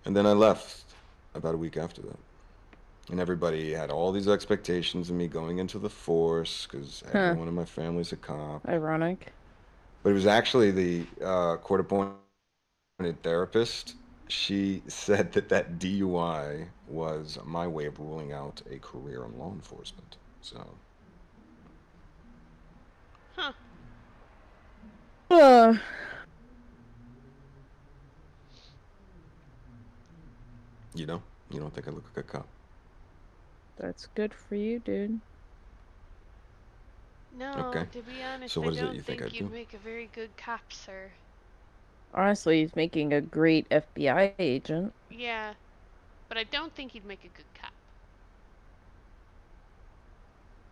And then I left about a week after that. And everybody had all these expectations of me going into the force because Huh. everyone in my family's a cop. Ironic. But it was actually the uh, court appointed therapist. She (laughs) said that that DUI was my way of ruling out a career in law enforcement. So, Huh. Uh, you know, you don't think I look like a cop? that's good for you, dude. No, Okay. to be honest, So I what is it don't you think think I you'd do? make a very good cop, sir. Honestly, he's making a great FBI agent. Yeah, but I don't think he'd make a good cop.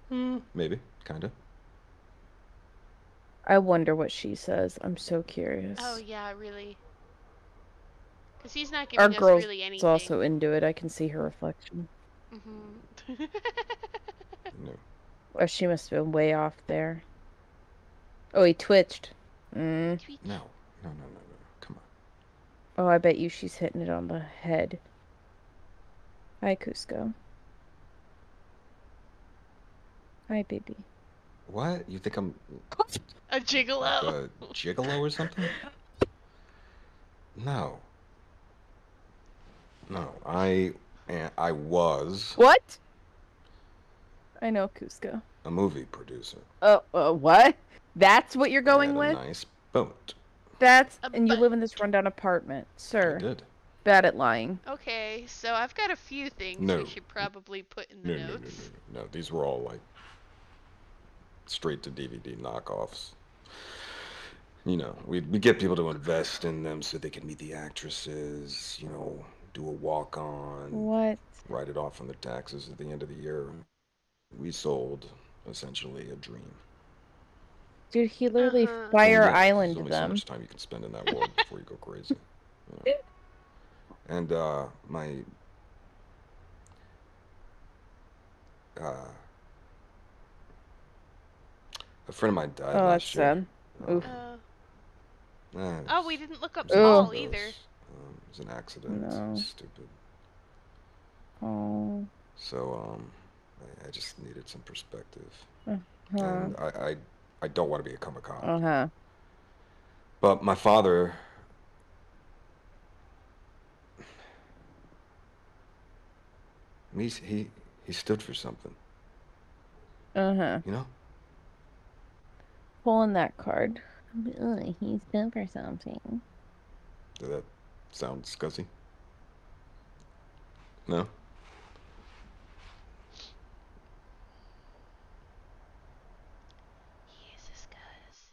Hmm, maybe, kinda. I wonder what she says. I'm so curious. Oh yeah, really. Because he's not Our giving us girl's really anything. also into it. I can see her reflection. hmm (laughs) No. Oh, she must have been way off there. Oh, he twitched. Mm. Tweet. No, no, no, no, no. Come on. Oh, I bet you she's hitting it on the head. Hi, Cusco. Hi, baby. What? You think I'm (laughs) A gigolo. a gigolo or something? No. No, I I was What? I know Cusco. a movie producer. Oh, uh, what? That's what you're going a with? nice boat. That's A and you live in this rundown apartment, I sir. did. Bad at lying. Okay, so I've got a few things No. we should probably put in the No, no, no, no, notes. no, no. These were all like straight to DVD knockoffs. You know, we we get people to invest in them so they can meet the actresses. You know, do a walk on. What? write it off on their taxes at the end of the year. We sold essentially a dream. Dude, he literally Uh-huh. Fire Well, yeah, Island There's only them. so much time you can spend in that world before you go crazy. you know. And uh, my uh, a friend of mine died Oh, last that's year. sad. Uh, Oof. Uh, oh, we didn't look up Ooh. small it either. um, it was an accident. No. stupid. Oh. So um, I, I just needed some perspective. Huh. And I, I, I don't want to become a cop. Uh huh. But my father. He's, he he stood for something, Uh huh. you know. Pulling that card. Ugh, he's done for something. Did that sound scuzzy? No. Jesus, guys.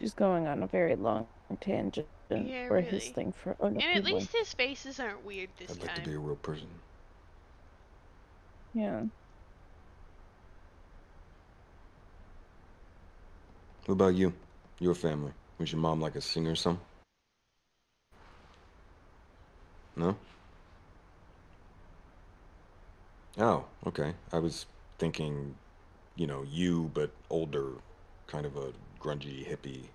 She's going on a very long tangent Yeah, for his thing for other And at people. least his faces aren't weird this I'd like to be a real person. Yeah. What about you? Your family? Was your mom like a singer or something? No? Oh, okay. I was thinking, you know, you, but older, kind of a grungy hippie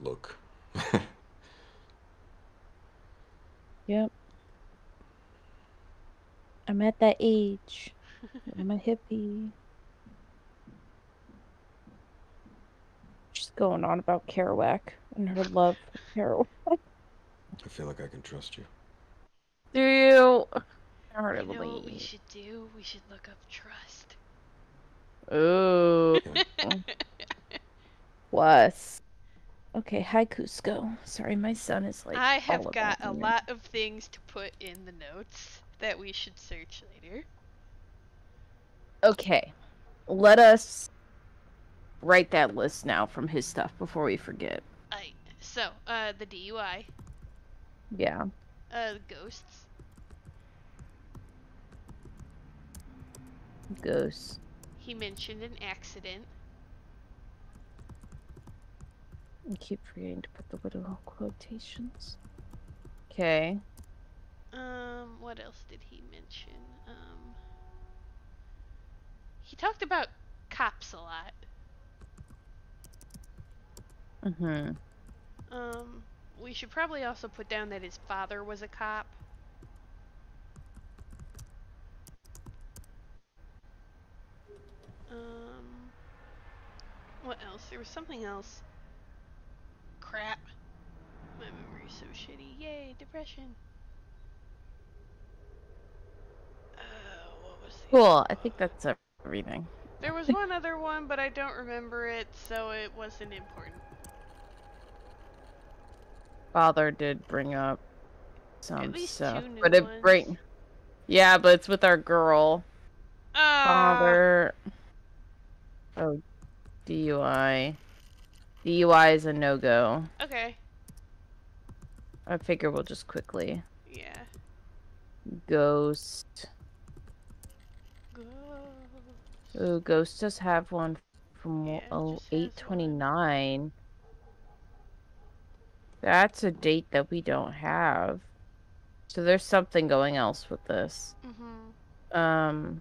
look. (laughs) Yep. I'm at that age. I'm a hippie. She's going on about Kerouac and her love for Kerouac. I feel like I can trust you. Do you? Hard You to know what we should do? We should look up trust. Ooh. (laughs) Plus. Okay, hi Cusco. Sorry, my son is like. I have got a lot of things to put in the notes that we should search later. Okay, let us write that list now from his stuff before we forget. Alright, so, uh, the DUI, Yeah. uh, ghosts, Ghosts. he mentioned an accident, I keep forgetting to put the little quotations. Okay. um, what else did he mention? Um, he talked about cops a lot. Mm-hmm. Um, we should probably also put down that his father was a cop. Um, what else? There was something else. Crap. My memory's so shitty. Yay, depression. Uh, what was the Cool. I think that's everything. There was one other one, but I don't remember it, so it wasn't important. Father did bring up some stuff, but it ones. bring. Yeah, but it's with our girl. Ah, Father. Oh, DUI. DUI is a no go. okay. I figure we'll just quickly. Yeah. Ghost. Go. Oh, Ghost does have one from Yeah, oh, just has one. 829. That's a date that we don't have. So there's something going else with this. Mm-hmm. Um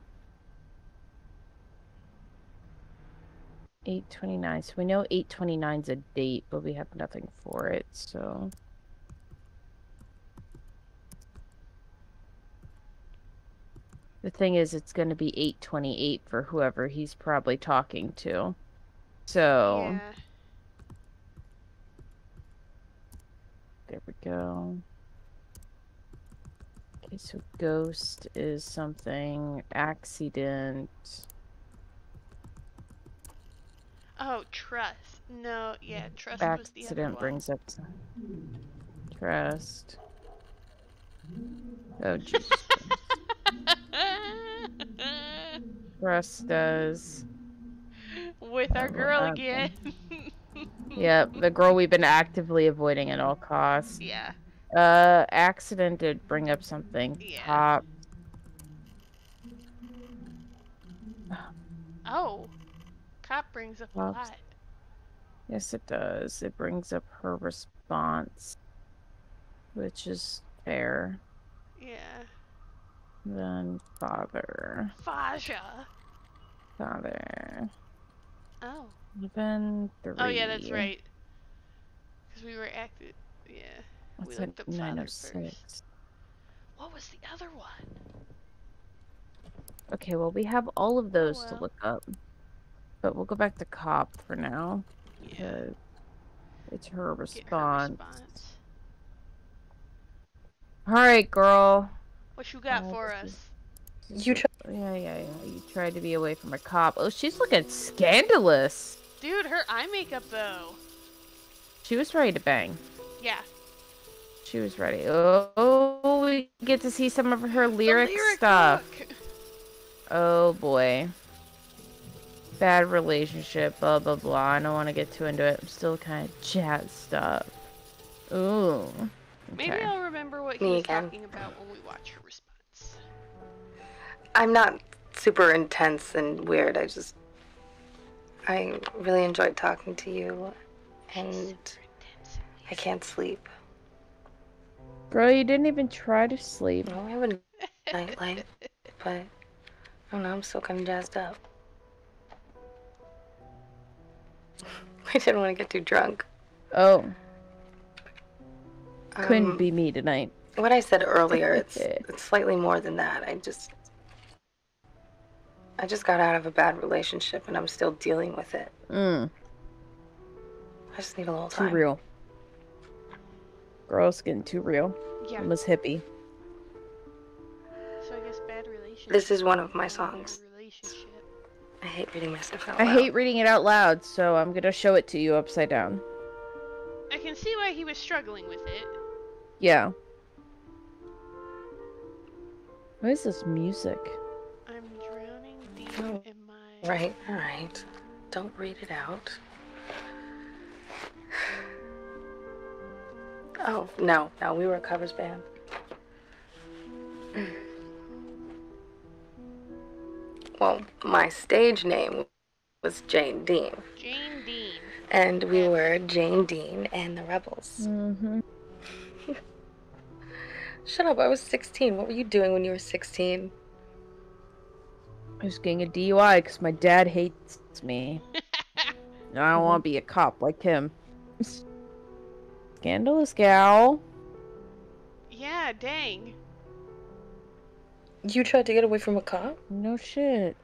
829. So we know 829 is a date, but we have nothing for it, so The thing is it's going to be 828 for whoever he's probably talking to. So, Yeah. there we go. Okay, so ghost is something accident. Oh, trust. No, yeah, trust was the other accident brings up trust. Oh Jesus. (laughs) trust does. With our girl again. Yep, (laughs) the girl we've been actively avoiding at all costs. yeah. Uh, accident did bring up something. Yeah. Cop. Oh. Cop brings up a lot. Yes, it does. It brings up her response, which is fair. Yeah. Then father, Faja. father. Oh. Eleven three. Oh yeah, that's right. Because we were active. Yeah. We What's looked at up father oh first. What was the other one? Okay, well we have all of oh, those to well. look up, but we'll go back to cop for now. Yeah. It's her Get her response. response. All right, girl. What you got Oh, for us? You try. Yeah, yeah, yeah. You tried to be away from a cop. Oh, she's looking scandalous. Dude, her eye makeup though. She was ready to bang. Yeah. She was ready. Oh, we get to see some of her lyric, lyric stuff. book. Oh boy. Bad relationship, blah blah blah. I don't want to get too into it. I'm still kind of jazzed up. Ooh. Maybe I'll remember what he Me was again. talking about when we watch her response. I'm not super intense and weird. I just. I really enjoyed talking to you, and I can't sleep. Girl, you didn't even try to sleep. No, I have a nightlight, but I don't know. I'm still kind of jazzed up. I didn't want to get too drunk. Oh, couldn't Um, be me tonight. What I said earlier, it's (laughs) it's slightly more than that. I just I just got out of a bad relationship and I'm still dealing with it. Mm, I just need a little too time. real. Girl's getting too real. Yeah. Almost hippie. So I guess bad relationship. This is one of my songs. Relationship. I hate reading my stuff out I loud. hate reading it out loud, so I'm gonna show it to you upside down. I can see why he was struggling with it. Yeah. What is this music? I'm drowning deep Oh, in my. Right, alright. Don't read it out. (sighs) Oh, no, no, we were a covers band. (clears throat) Well, my stage name was Jane Dean, Jane Dean. and we were Jane Dean and the Rebels. Mm-hmm. (laughs) Shut up, I was 16. What were you doing when you were 16? I was getting a DUI because my dad hates me. (laughs) And I don't want to be a cop like him. (laughs) Scandalous gal. Yeah, dang. You tried to get away from a cop? No shit.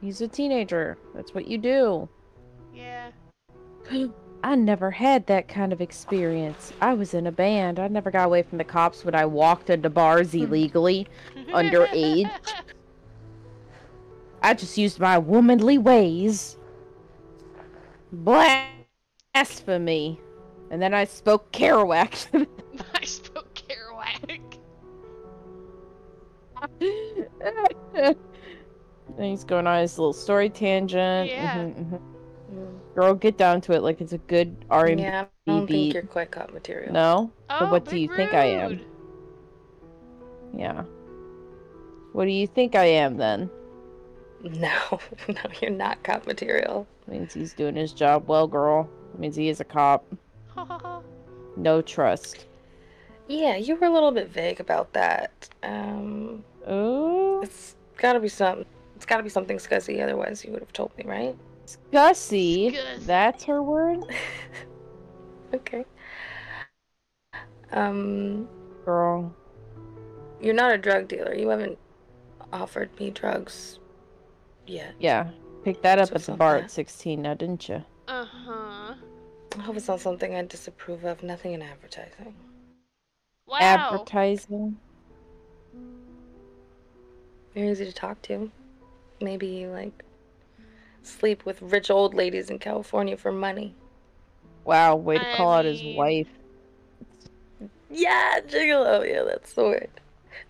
He's a teenager. That's what you do. Yeah. (gasps) I never had that kind of experience. I was in a band. I never got away from the cops when I walked into bars hmm. illegally. (laughs) Underage. I just used my womanly ways. Blasphemy. And then I spoke Kerouac. He's going on his little story tangent. Yeah. Mhm, mhm. Girl, get down to it like it's a good R&B Yeah, I don't beat. think you're quite cop material. No? Oh, But what do Big you think I am? Yeah. What do you think I am then? No, (laughs) no, you're not cop material. Means he's doing his job well, girl. Means he is a cop. Ha ha ha. No trust. Yeah, you were a little bit vague about that. Um, Oh, it's gotta be something. It's gotta be something scuzzy. Otherwise, you would have told me, right? Gussie. Scuzzy. That's her word? (laughs) Okay. Um, Girl. you're not a drug dealer. You haven't offered me drugs yet. Yeah. Picked that up So at the bar that. at 16 now, didn't you? Uh huh. I hope it's not something I disapprove of. Nothing in advertising. Wow. Advertising. You're easy to talk to. Maybe you like sleep with rich old ladies in California for money. Wow, way to I call out his mean- wife. Yeah, gigolo. Yeah, that's the word.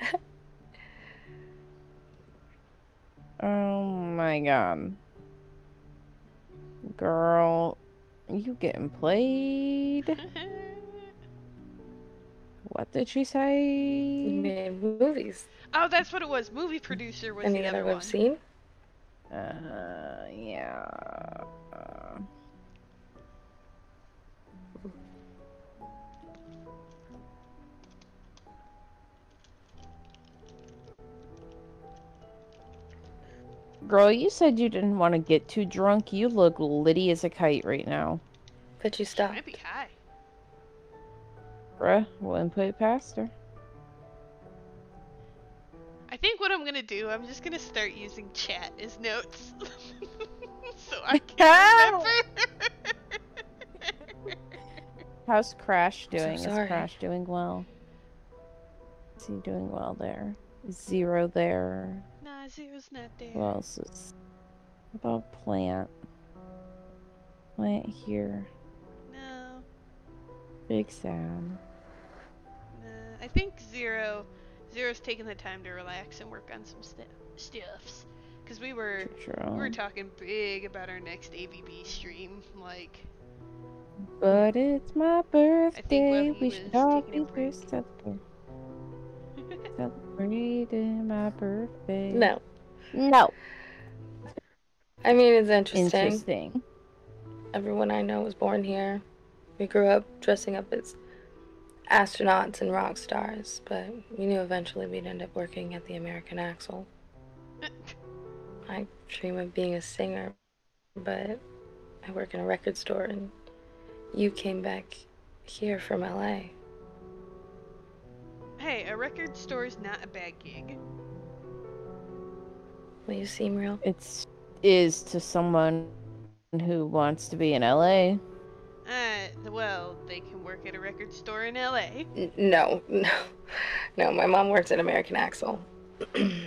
(laughs) Oh my god. Girl, you getting played? (laughs) What did she You say? made movies. oh, that's what it was. Movie producer was Any the that other I've one. seen? Uh, yeah. Uh, Girl, you said you didn't want to get too drunk. You look litty as a kite right now. But you She stopped. might be high. Bruh, wouldn't put it past her. I think what I'm gonna do, I'm just gonna start using chat as notes. (laughs) so I (laughs) can remember. (laughs) How's Crash I'm so doing? Is. Crash doing well? Is he doing well there? Zero there? nah, Zero's not there. Who else is? What about Plant? Plant here. No, Big Sam. Nah. I think Zero, Zero's taking the time to relax and work on some st- stuffs. Cause we were we were talking big about our next ABB stream. Like, But it's my birthday. while he we was should all taking a be here break. celebrating. Celebrating my birthday. No. No. I mean, it's interesting. Interesting. Everyone I know was born here. We grew up dressing up as astronauts and rock stars, but we knew eventually we'd end up working at the American Axle. (laughs) I dream of being a singer, but I work in a record store and you came back here from LA. hey, a record store is not a bad gig. Will you seem real? It's is to someone who wants to be in LA. Uh, well, they can work at a record store in LA. N- no, (laughs) no. No, my mom works at American Axle. I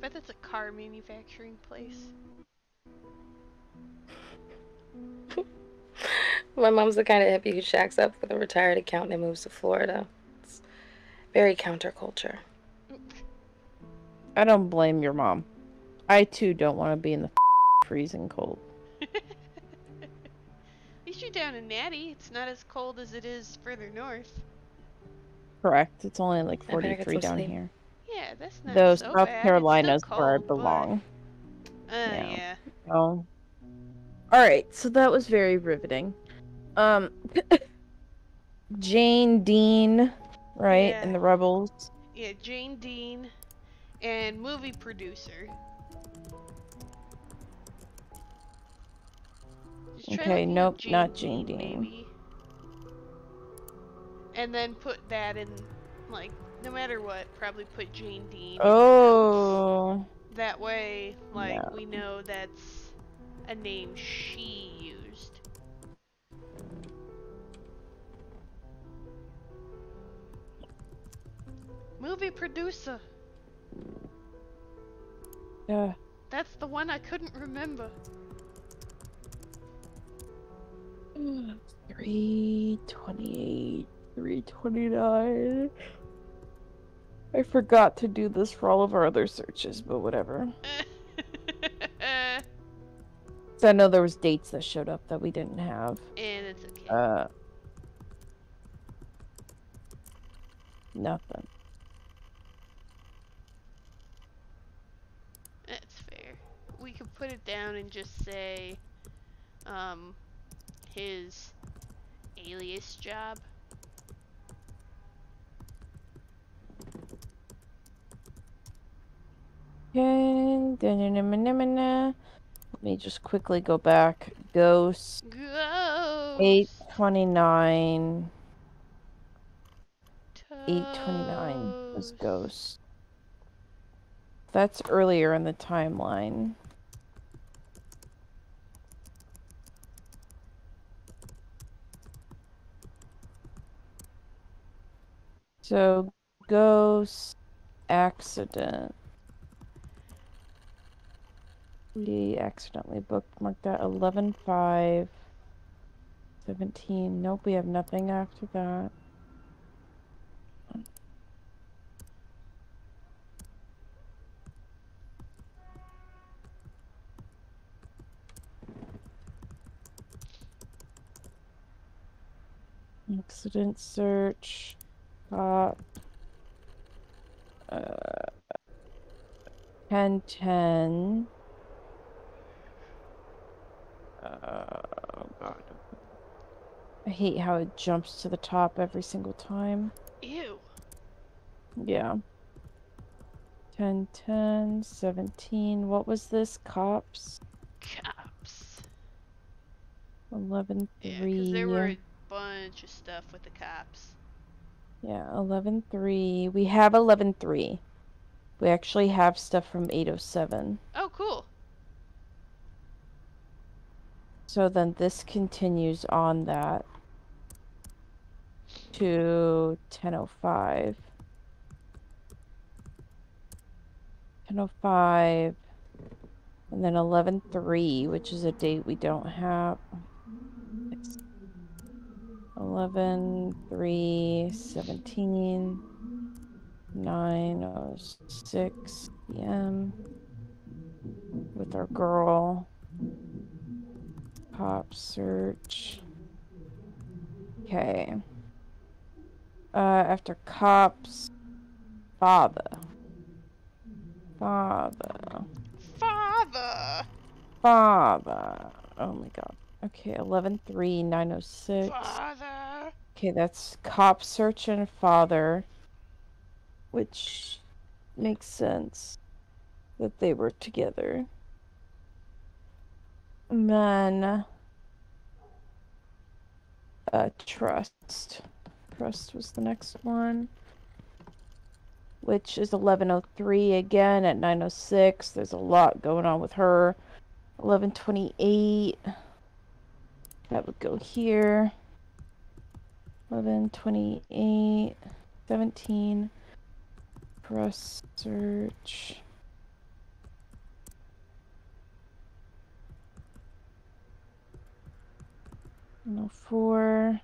bet that's a car manufacturing place. My mom's the kind of hippie who shacks up with a retired accountant and moves to Florida. It's very counterculture. I don't blame your mom. I too don't want to be in the freezing cold. (laughs) At least you're down in Natty. It's not as cold as it is further north. Correct. It's only like I better get 43 down sleep. here. Yeah, that's not Though so South bad. It's Carolina's still where I cold, but- belong. Uh, Yeah. yeah. Oh. Alright, so that was very riveting. Um (laughs) Jane Dean, right? Yeah. And the Rebels. Yeah, Jane Dean and movie producer. Okay, nope, not Jane Dean. Maybe. And then put that in, like, no matter what, probably put Jane Dean. in. Oh. That way, like, No. we know that's a name she used. Movie producer. Yeah. That's the one I couldn't remember. Three twenty-eight, three twenty-nine. I forgot to do this for all of our other searches, but whatever. (laughs) 'Cause I know there was dates that showed up that we didn't have. and it's okay. Uh, nothing. That's fair. We could put it down and just say, um, his alias job. Okay. Let me just quickly go back. Ghost. Ghost. Eight twenty-nine. Eight twenty-nine was Ghost. That's earlier in the timeline. So, Ghost accident. We accidentally bookmarked that 11 5 17. Nope, we have nothing after that. Accident search. Cop. Uh, 10 10. Uh, oh god. I hate how it jumps to the top every single time. Ew. Yeah. 10 10 17. What was this? Cops? Cops. 11 Yeah, 3. because there were a bunch of stuff with the cops. Yeah, 11.3. We have 11.3. We actually have stuff from 807. Oh, cool. So then this continues on that to 1005. 1005 and then 113, which is a date we don't have. It's 11 3 17 906 p.m. with our girl. Pop search. Okay. Uh, after cops, father. Father. Father. Father. Oh my god. Okay, 113906. Father. Okay, that's cop search and father. Which makes sense that they were together. And then uh trust. Trust was the next one. Which is 1103 again at 906. There's a lot going on with her. 1128. That would go here. 11, 28, 17. Press search. No four.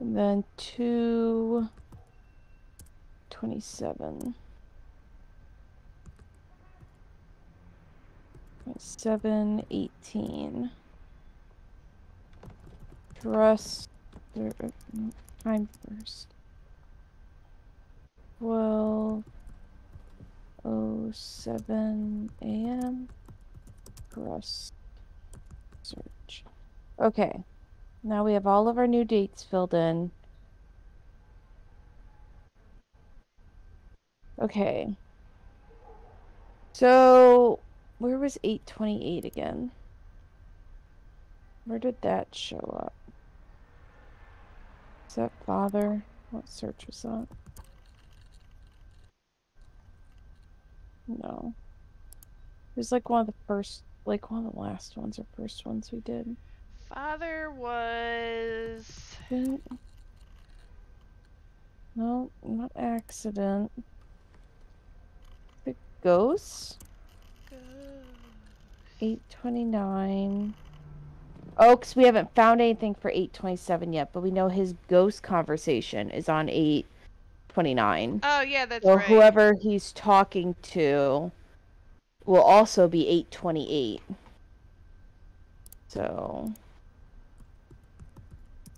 And then two. 27. 7, 18. Trust. Time uh, first. 12. 07 a.m. Trust. Search. Okay. Now we have all of our new dates filled in. Okay. So, where was 828 again? Where did that show up? Is that father? What search was that? No. It was like one of the first, like one of the last ones or first ones we did. Father was. No, not accident. The ghost? 829. Oh, 'cause we haven't found anything for 827 yet, but we know his ghost conversation is on 829. Oh yeah, that's So right. whoever he's talking to will also be 828. So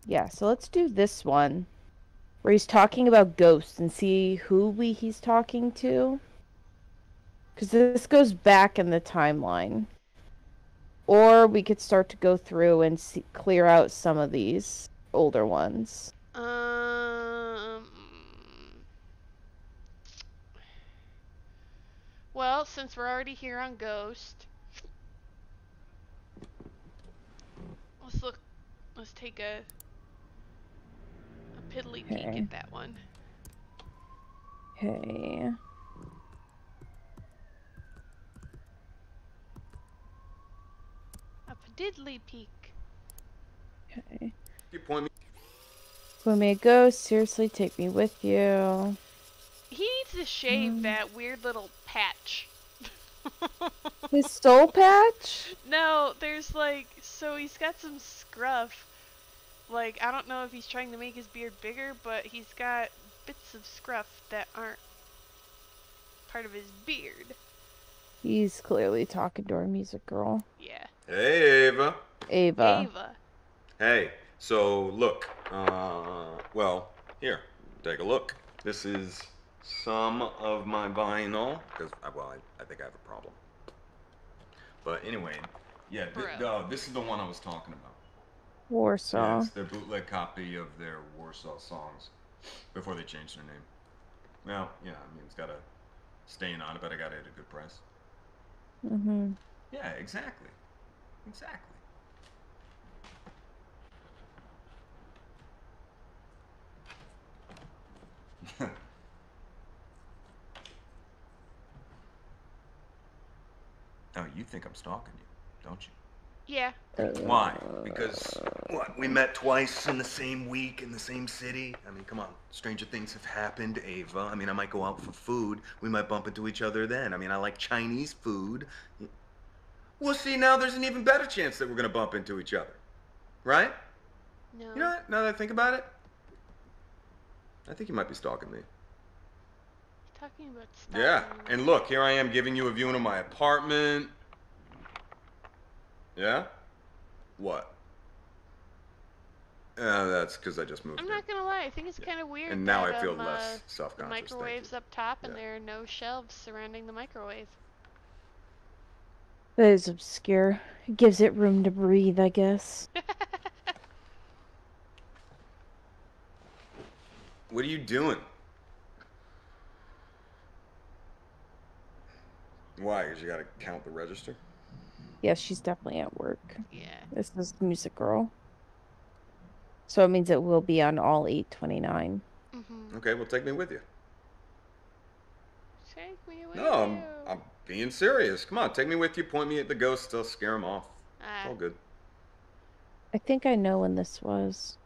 yeah, so let's do this one where he's talking about ghosts and see who we he's talking to. Cuz this goes back in the timeline. Or we could start to go through and see, clear out some of these older ones. Um. Well, since we're already here on Ghost, let's look. Let's take a a piddly peek Okay. at that one. Okay. Diddly peek. Okay. You point me. When me a ghost, seriously, take me with you. He needs to shave Mm. that weird little patch. (laughs) His soul patch? No, there's like so he's got some scruff. Like I don't know if he's trying to make his beard bigger, but he's got bits of scruff that aren't part of his beard. He's clearly talking to our music girl, Yeah. Hey, Ava. Ava. Ava. Hey, so look, uh, well, here, take a look. This is some of my vinyl, because, well, I, I think I have a problem. But anyway, yeah, th- Bro. uh, this is the one I was talking about. Warsaw. Yeah, it's their bootleg copy of their Warsaw songs before they changed their name. Well, yeah, I mean, it's got a stain on it, but I got it at a good price. Mm-hmm. Yeah, exactly. Exactly. (laughs) oh, you think I'm stalking you, don't you? Yeah. Why? Because what? We met twice in the same week in the same city. I mean, come on. Stranger things have happened, Ava. I mean, I might go out for food. We might bump into each other then. I mean, I like Chinese food. Well, see, now there's an even better chance that we're gonna bump into each other, right? No. You know what? Now that I think about it, I think you might be stalking me. Talking about stalking. Yeah. And look, here I am giving you a view into my apartment. Yeah. What? Uh, that's because I just moved. I'm here. not gonna lie, I think it's kind of weird. And now that, I feel um, uh, less The self-conscious. microwave's up top, and Yeah. there are no shelves surrounding the microwave. That is obscure. It gives it room to breathe, I guess. (laughs) What are you doing? Why? Because you got to count the register. Yes, she's definitely at work. yeah. This is the music girl. So it means it will be on all 829. Mm-hmm. Okay, well, take me with you. Take me with No, I'm. I'm being serious. Come on, take me with you. Point me at the ghosts. I'll scare them off. It's Ah, all good. I think I know when this was.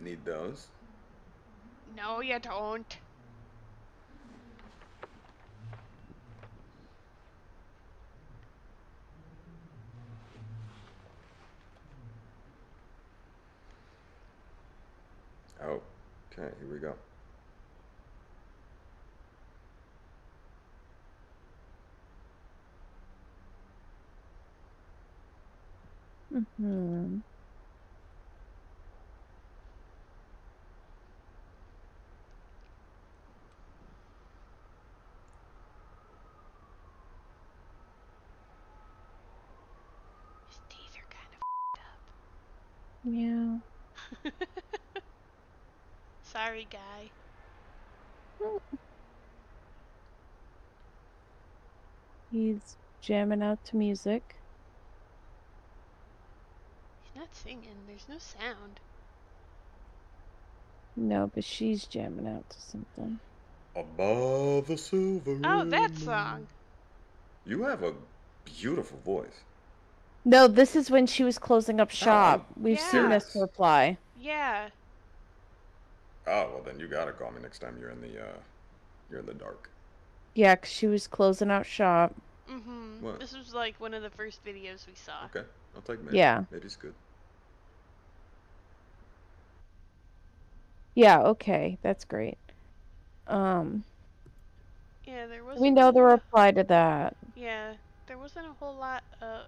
Need those. no, you don't. Oh, okay, here we go. Mm-hmm. His teeth are kind of up. (laughs) Sorry, guy. He's jamming out to music. He's not singing. There's no sound. No, but she's jamming out to something. Above the silver. Oh, that song. You have a beautiful voice. No, this is when she was closing up oh, shop. We've seen this serious. reply. Yeah. Oh well, then you gotta call me next time you're in the uh, you're in the dark. Yeah, 'cause she was closing out shop. Mm-hmm. What? This was like one of the first videos we saw. Okay, I'll take maybe. Yeah. maybe it's good. Yeah, okay, that's great. Um, Yeah, there wasn't. we know the reply to that. Yeah, there wasn't a whole lot uh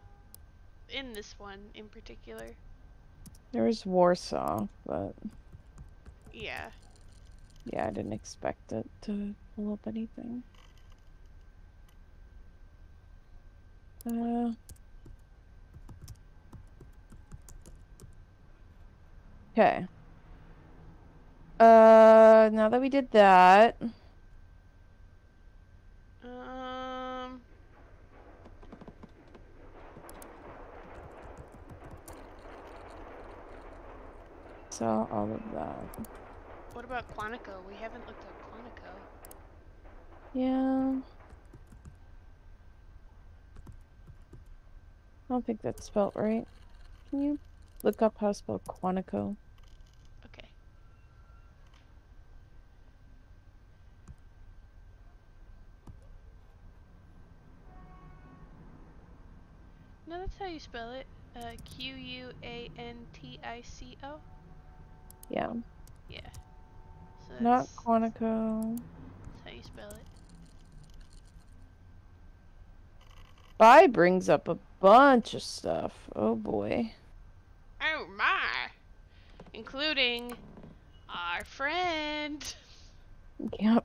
in this one in particular. There was Warsaw, but Yeah. yeah, I didn't expect it to pull up anything. Uh. Okay. Uh, now that we did that, Um. saw all of that. What about Quantico? We haven't looked at Quantico. Yeah. I don't think that's spelled right. Can you look up how to spell Quantico? Okay. No, that's how you spell it. Uh, Q U A N T I C O. Yeah. Yeah. Not Quantico. that's how you spell it. Bi brings up a bunch of stuff. Oh boy. Oh my! Including our friend. Yep.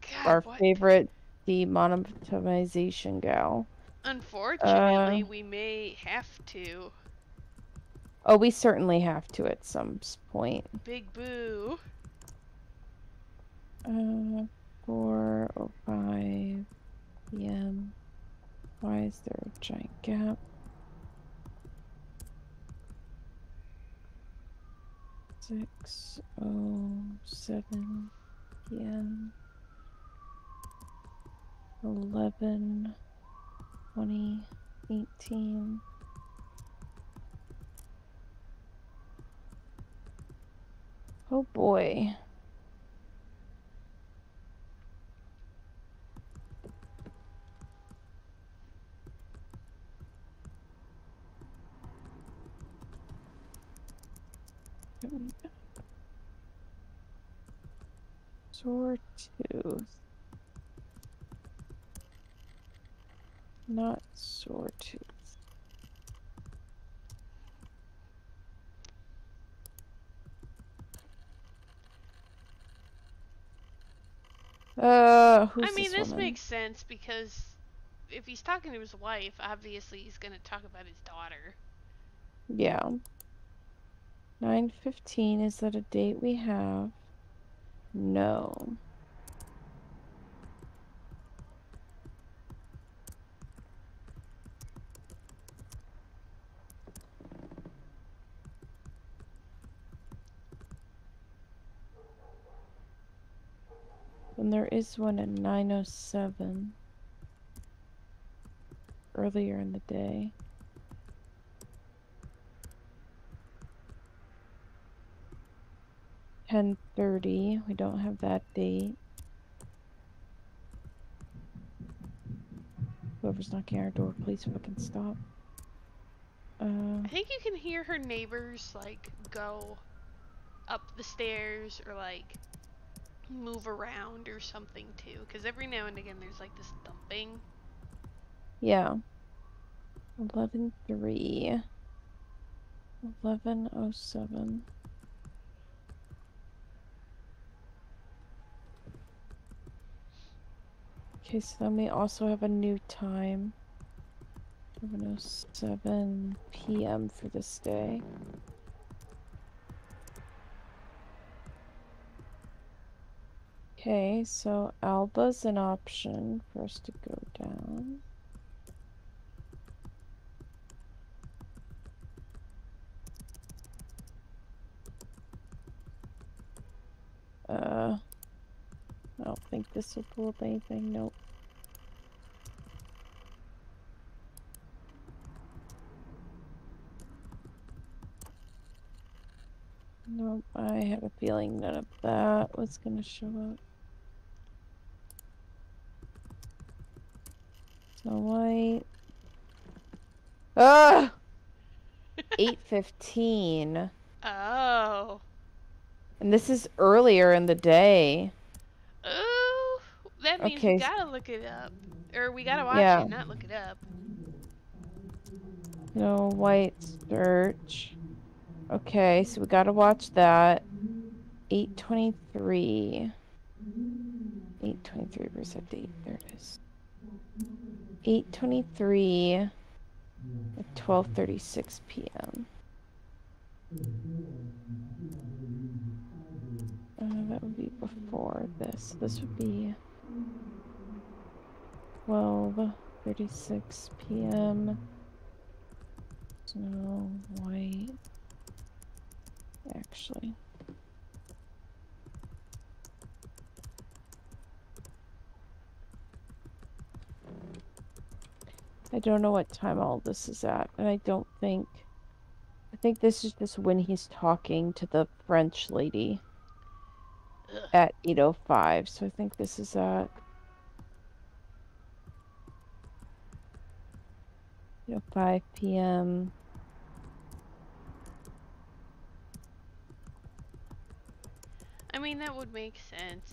God, Our what? favorite demonetization gal. Unfortunately, Uh, we may have to. Oh, we certainly have to at some point. Big boo. Uh, 4 or 5 p.m. Why is there a giant gap? Six oh seven p.m. Eleven twenty eighteen. Oh boy. Sawtooth. Not sawtooth. Uh, who's I mean, this, woman? makes sense because if he's talking to his wife, obviously he's gonna talk about his daughter. Yeah. 9:15 is that a date we have? No. And there is one at 9:07 earlier in the day. 10.30. We don't have that date. Whoever's knocking our door, please fucking stop. Uh, I think you can hear her neighbors, like, go up the stairs or, like, move around or something, too. Because every now and again there's, like, this thumping. Yeah. 11.03. 11.07. Okay, so then we also have a new time. 7.07 p.m. for this day. Okay, so Alba's an option for us to go down. Uh, I don't think this will pull up anything. Nope. Nope, I have a feeling none of that was gonna show up. Snow White. Ah! (laughs) 8.15. Oh. And this is earlier in the day. That means Okay, we gotta look it up. Or we gotta watch Yeah. it, not look it up. Snow White search. Okay, so we gotta watch that. 8.23. 8.23, where's that date? There it is. 8.23 at 12.36 p.m. Uh, that would be before this. This would be 12.36 p.m. Snow White. Actually. I don't know what time all this is at, and I don't think. I think this is just when he's talking to the French lady. At 8:05. So I think this is at 8:05 p.m. I mean, that would make sense.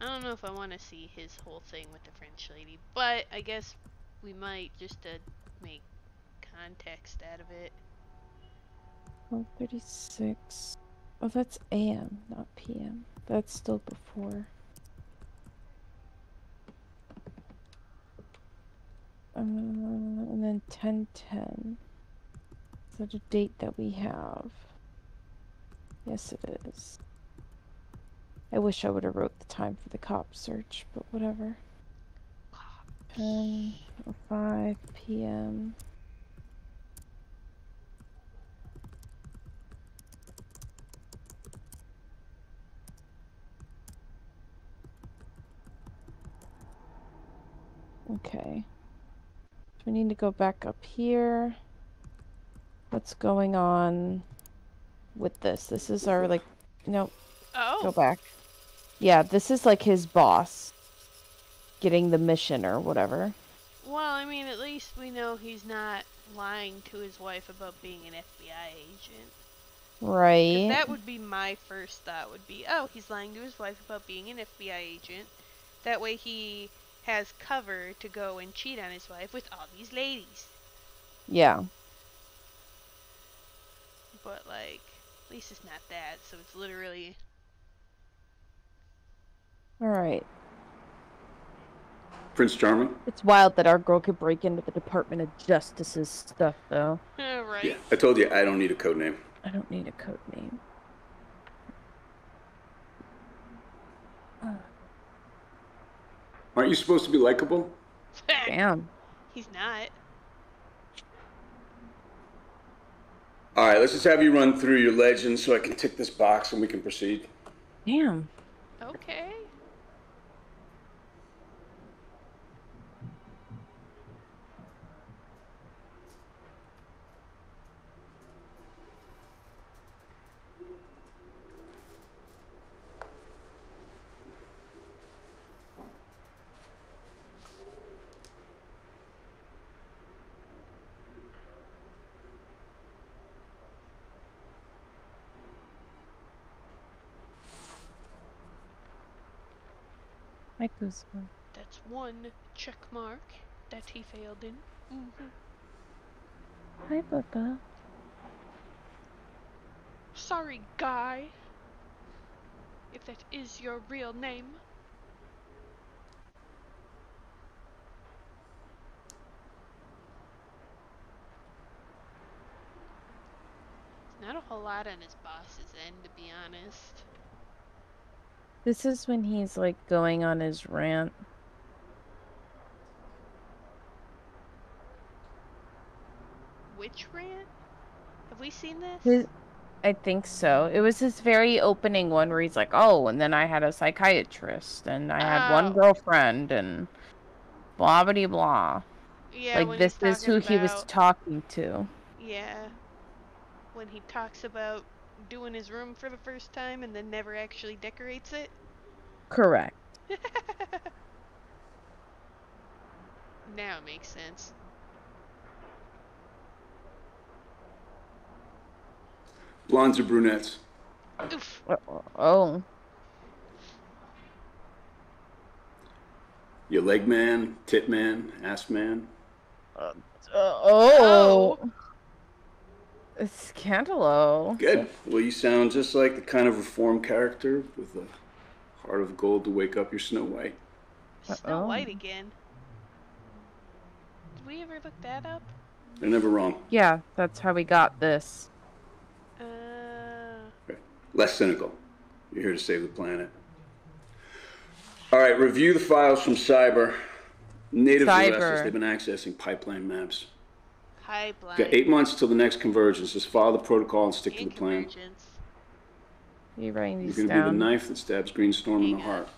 I don't know if I want to see his whole thing with the French lady, but I guess we might just to make context out of it. 12:36. Oh, that's a.m., not p.m. That's still before. Uh, and then 10:10. Is that a date that we have? Yes, it is. I wish I would have wrote the time for the cop search, but whatever. 10:05 p.m. Okay. So we need to go back up here. What's going on with this? This is our, like, no, Oh, go back. Yeah, this is like his boss getting the mission or whatever. well, I mean, at least we know he's not lying to his wife about being an FBI agent. Right. That would be my first thought. Would be, oh, he's lying to his wife about being an FBI agent. That way he has cover to go and cheat on his wife with all these ladies. Yeah. But like, at least it's not that. So it's literally All right. Prince Charming? It's wild that our girl could break into the Department of Justice's stuff, though. uh, (laughs) right. Yeah. I told you I don't need a code name. I don't need a code name. (sighs) Aren't you supposed to be likable? (laughs) Damn. he's not. All right, let's just have you run through your legends so I can tick this box and we can proceed. Damn. Okay. Hi, Kuzma. That's one check mark that he failed in. hmm Hi, Bubba. Sorry, guy. If that is your real name. Not a whole lot on his boss's end, to be honest. This is when he's like going on his rant. Which rant? Have we seen this? His, I think so. It was his very opening one where he's like, "Oh, and then I had a psychiatrist, and I had one Oh. girlfriend, and blah blah blah." yeah, like this is who talking he was talking to. Yeah. When he talks about doing his room for the first time and then never actually decorates it. Correct. (laughs) now it makes sense. Blondes or brunettes? Oof. Uh, Oh, Your leg man, tit man, ass man? Uh, oh. It's Scandalo. Good. Well, you sound just like the kind of reform character with a heart of gold to wake up your Snow White. Snow White again. Did we ever look that up? They're never wrong. Yeah, that's how we got this. Uh, Less cynical. You're here to save the planet. All right, review the files from Cyber. Native Cyber. arrests they've been accessing pipeline maps. pipeline. Got eight months till the next convergence. Just follow the protocol and stick to and the plan. convergence. You writing You're gonna be the knife that stabs Green Storm in the Hang on. heart.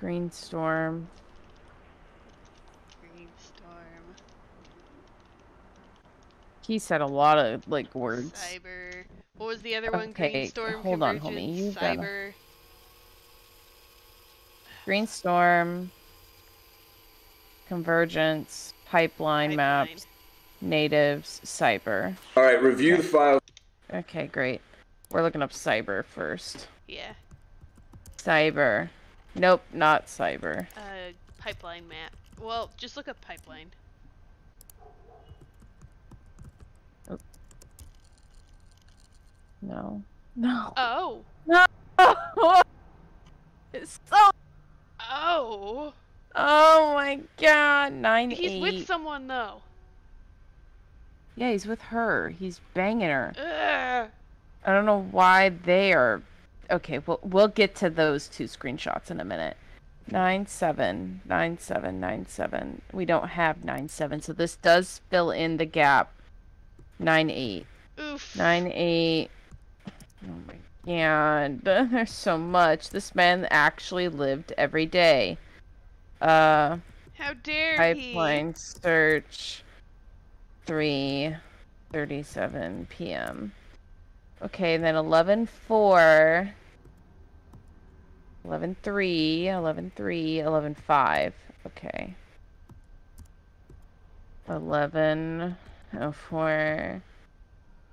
Green Storm. He said a lot of like words. Cyber. What was the other one? Okay, Greenstorm. hold on, homie, Convergence, you gotta- Cyber. Green Storm. Convergence. Pipeline, Pipeline. maps. Natives. Cyber. All right, review the files. Okay, great. We're looking up cyber first. Yeah. Cyber. Nope, not cyber. Uh, pipeline map. Well, just look up pipeline. No. No. Oh. No. (laughs) it's so. Oh. Oh my god. Nine He's eight. with someone though. Yeah, he's with her. He's banging her. Ugh. I don't know why they are. Okay, we'll we'll get to those two screenshots in a minute. Nine seven nine seven nine seven. We don't have nine seven, so this does fill in the gap. Nine eight Oof. nine eight. Oh my god, (laughs) there's so much. This man actually lived every day. Uh, How dare pipeline search. Three thirty-seven p.m. Okay, then 11 4, 11 3, 11 3, 11 5. Okay. 11 oh, 4,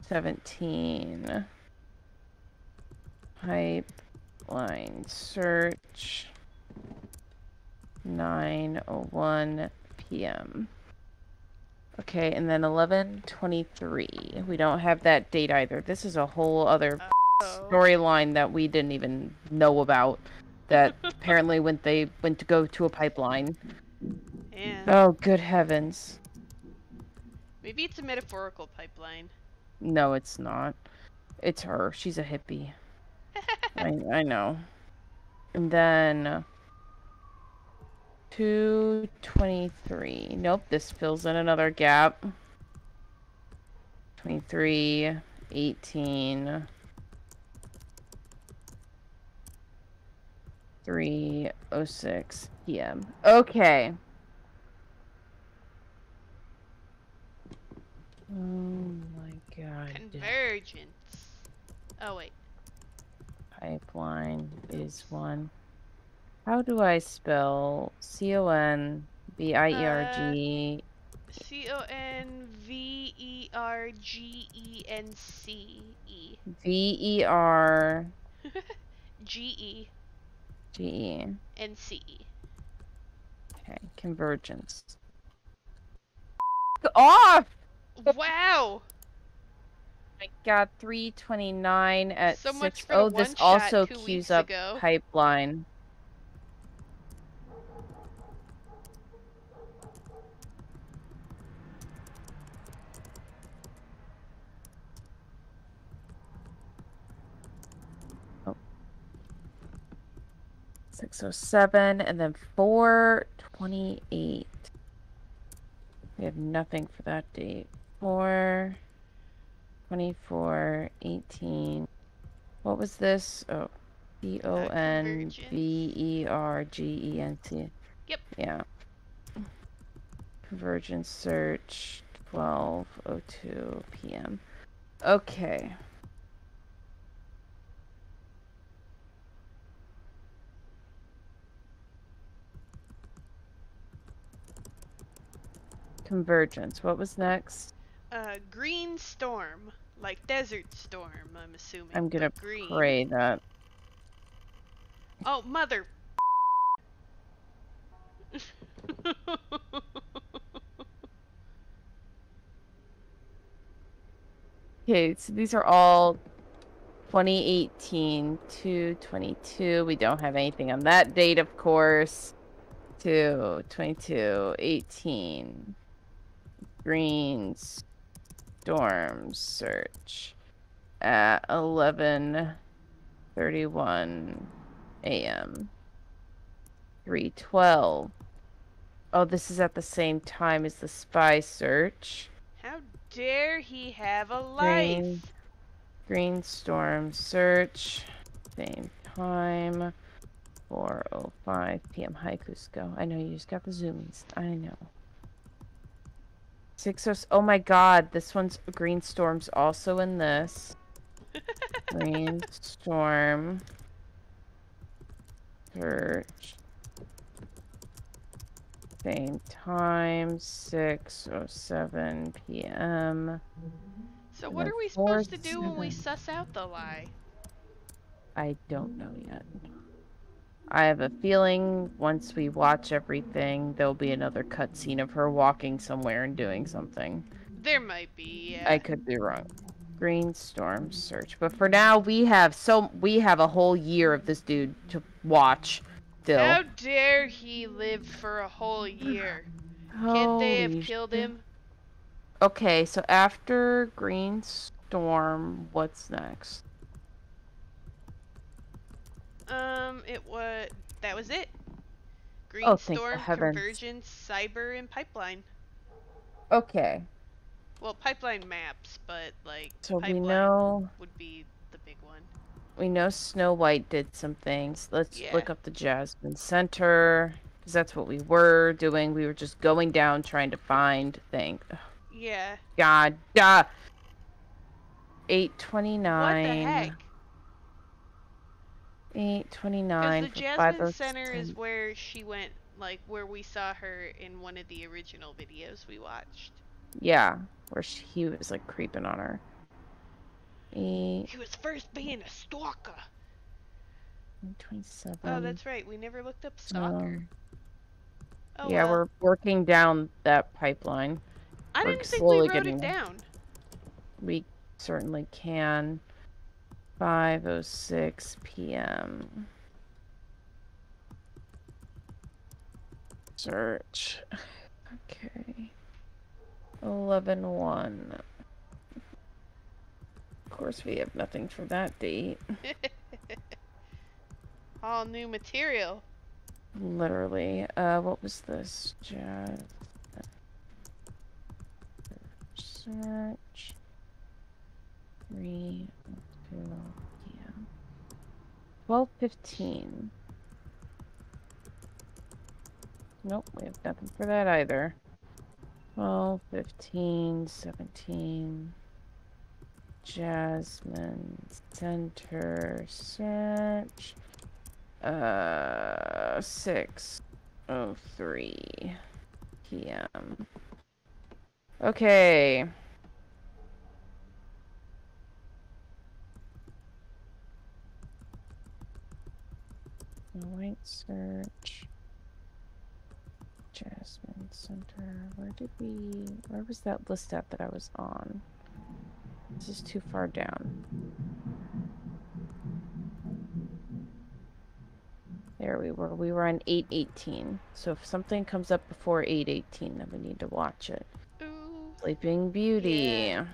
17. Pipeline search. 9:01 p.m. Okay, and then 11:23. We don't have that date either. This is a whole other Oh. storyline that we didn't even know about. That (laughs) apparently when they went to go to a pipeline. Yeah. Oh, good heavens! Maybe it's a metaphorical pipeline. No, it's not. It's her. She's a hippie. (laughs) I I know. And then. 223. Nope, this fills in another gap. 23, 18. 306 p.m. Okay. Oh my god. Convergence. Oh wait. Pipeline is one. How do I spell C O N B I E R G? Uh, C O N V E R G E N C E. V E R (laughs) G E G E. N C E. Okay, convergence. Off! Wow. I got 329 at So much 6. for the Oh, this also queues up ago. pipeline. 607 and then 428. We have nothing for that date. 4 24 18. What was this? Oh. B O N V E R G E N T. Yep. Yeah. Convergence search 12:02 p.m. Okay. Convergence. What was next? Uh, green storm, like desert storm. I'm assuming. I'm gonna green. pray that. Oh, mother. (laughs) Okay, so these are all 2018 to 22. We don't have anything on that date, of course. To 22, 18. Greens, storm search at 11:31 a.m. 312. Oh, this is at the same time as the spy search. How dare he have a life? Green, green storm search, same time, 4:05 p.m. Hi Cusco. I know you just got the zoomies. I know. Six oh. Oh my God! This one's green storm's also in this. (laughs) green storm search. Same time, 6:07 p.m. So what are we supposed to do when we seven. suss out the lie? I don't know yet. I have a feeling once we watch everything, there'll be another cutscene of her walking somewhere and doing something. There might be. Yeah. I could be wrong. Green storm search, but for now we have so we have a whole year of this dude to watch. Still, How dare he live for a whole year? Can't they have killed him? Okay, so after Green Storm, what's next? Um, it was that was it. Green Oh, Storm. Convergence, Cyber, and Pipeline. Okay, Well, Pipeline maps, but like so we Pipeline know would be the big one. we know Snow White did some things. Let's Yeah. look up the Jasmine Center because that's what we were doing. We were just going down trying to find things. Yeah. God, duh. Eight What the heck? Eight Because the Jasmine Center is where she went, like where we saw her in one of the original videos we watched. Yeah, where she, he was like creeping on her. Eight He was first being a stalker. twenty-seven. Oh, that's right. We never looked up stalker. Um, oh, yeah, well. we're working down that pipeline. I we're didn't think we wrote getting it there. down. We certainly can. 5:06 p.m. Search. Okay. 11:1. Of course, we have nothing for that date. (laughs) All new material. Literally. Uh, what was this? Just search. Three Twelve fifteen. Nope, we have nothing for that either. 12, 15, 17. Jasmine Center search. Uh, 6 oh 03 p.m. Okay. White search. Jasmine Center. Where did we? Where was that list at that I was on? This is too far down. There we were. We were on 818. So if something comes up before 818, then we need to watch it. Ooh. Sleeping Beauty. Yeah.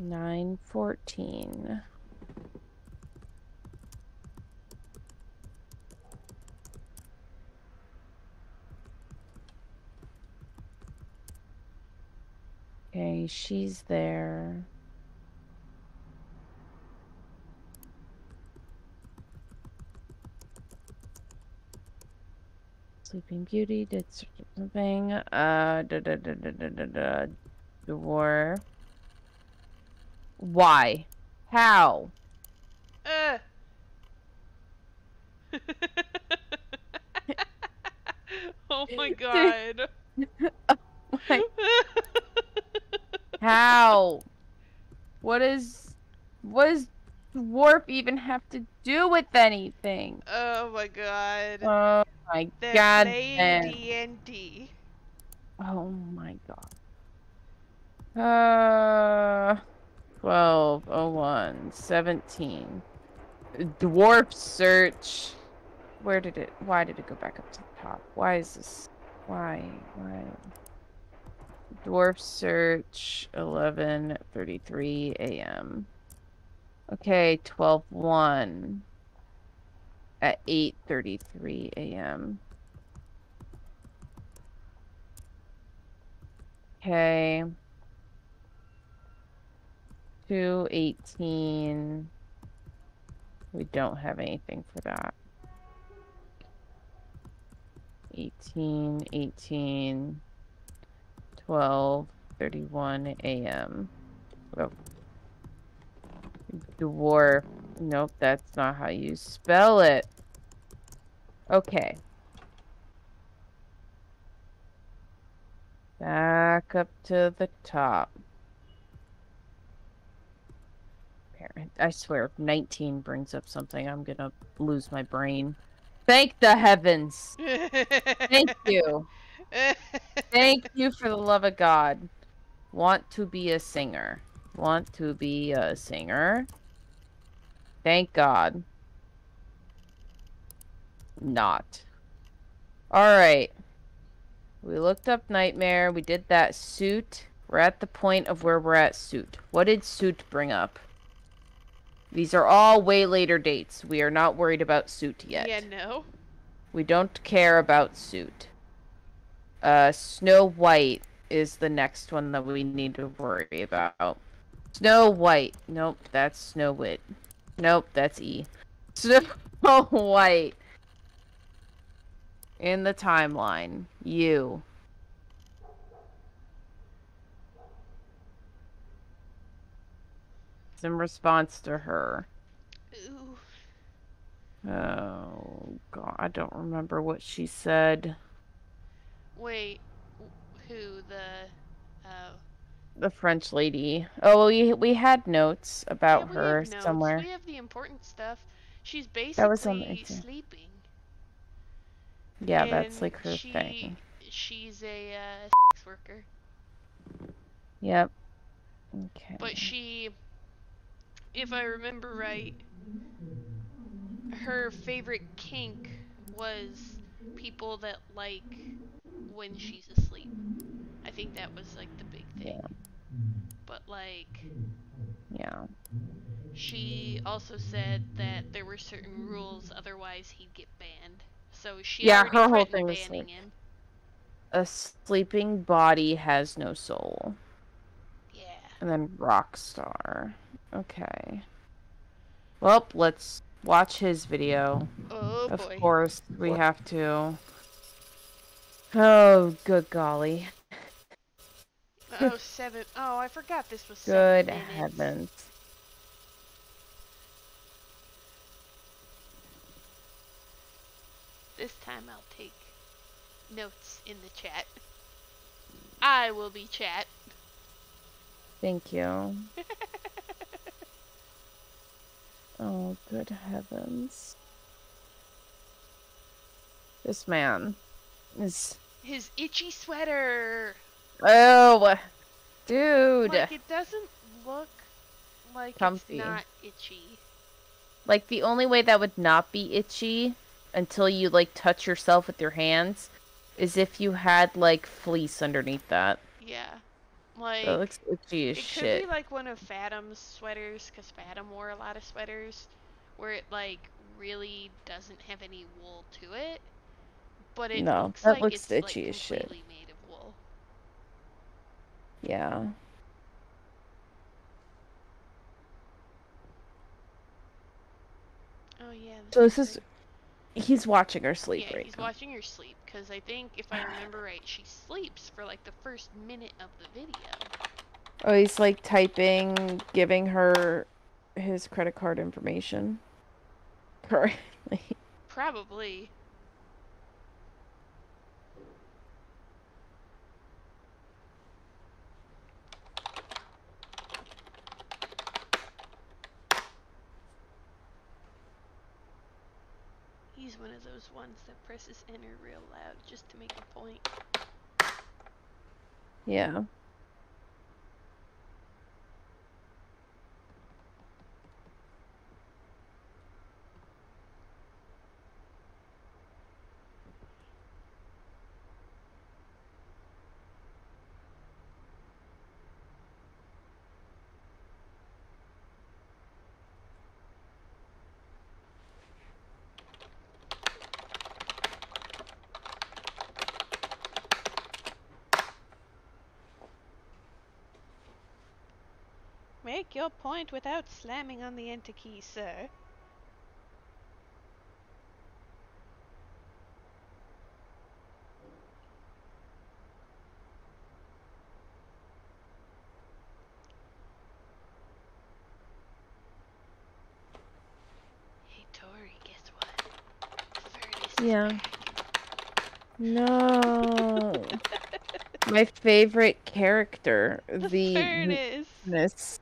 Nine fourteen. Okay, she's there. Sleeping Beauty did something. Uh, da da da da da da da. Dwarf. Why? How? Uh. (laughs) oh my (laughs) god. Like, (laughs) how? What is. What does dwarf even have to do with anything? oh my god. Oh my They're god. playing man. D&D. Oh my god. Uh. 12, 01, 17. Dwarf search. Where did it. Why did it go back up to the top? Why is this. Why? Why? Dwarf search 11:33 a.m. Okay, 12:1 at 8:33 a.m. Okay. 218 We don't have anything for that. 18 18 12 31 a.m. Oh. Dwarf. Nope, that's not how you spell it. Okay. Back up to the top. Parent. I swear, if 19 brings up something, I'm gonna lose my brain. Thank the heavens. Thank (laughs) you. Thank you for the love of God. Want to be a singer. Want to be a singer. Thank God. Not. Alright. We looked up Nightmare. We did that suit. We're at the point of where we're at suit. What did suit bring up? These are all way later dates. We are not worried about suit yet. Yeah, no. We don't care about suit. Uh, Snow White is the next one that we need to worry about. Snow White. Nope, that's Snow Wit. Nope, that's E. Snow (laughs) White. In the timeline. You. In response to her. Ooh. Oh, God. I don't remember what she said. Wait. Who the? Oh. The French lady. Oh, we we had notes about yeah, her notes. somewhere. We have the important stuff. She's That was on basically sleeping. Yeah, that's like her she, thing. She's a uh, sex worker, Yep. Okay. but she, if I remember right, her favorite kink was people that like when she's asleep. I think that was like the big thing. Yeah. But like, Yeah. she also said that there were certain rules, otherwise he'd get banned. So she Yeah, her whole thing was banning like- him. A sleeping body has no soul. Yeah. And then Rockstar. Okay. Well, let's watch his video. Oh of boy. course, we have to. Oh, good golly. Oh, (laughs) seven. Oh, I forgot this was Good seven minutes. heavens. This time I'll take notes in the chat. I will be chat. Thank you. (laughs) Oh, good heavens. This man is. His itchy sweater. Oh, dude. Like it doesn't look like Comfy. it's not itchy. Like the only way that would not be itchy until you like touch yourself with your hands is if you had like fleece underneath that. Yeah. Like That looks itchy as it shit. could be like one of Fathom's sweaters, because Fathom wore a lot of sweaters, where it like really doesn't have any wool to it, but it No, looks that like looks it's itchy like as shit. made of wool. Yeah. Oh yeah. So this is is. He's watching her sleep yeah, right he's now. watching her sleep because I think if I remember right, she sleeps for like the first minute of the video. Oh, he's like typing, giving her his credit card information. (laughs) Currently. Probably. One of those ones that presses enter real loud just to make a point. Yeah. Make your point without slamming on the enter key, sir. Hey Tori, guess what? Furnace Yeah. back. No. (laughs) My favorite character, the, the furnace. Miss.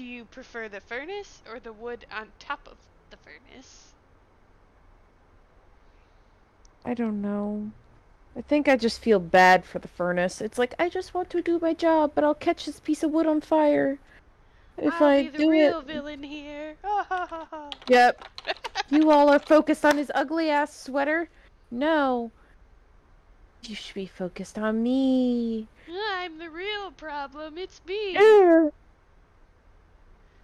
Do you prefer the furnace or the wood on top of the furnace? I don't know. I think I just feel bad for the furnace. It's like I just want to do my job, but I'll catch this piece of wood on fire. If I'll I be the do real it. villain here. (laughs) Yep. (laughs) you all are focused on his ugly ass sweater? No. You should be focused on me. I'm the real problem. It's me.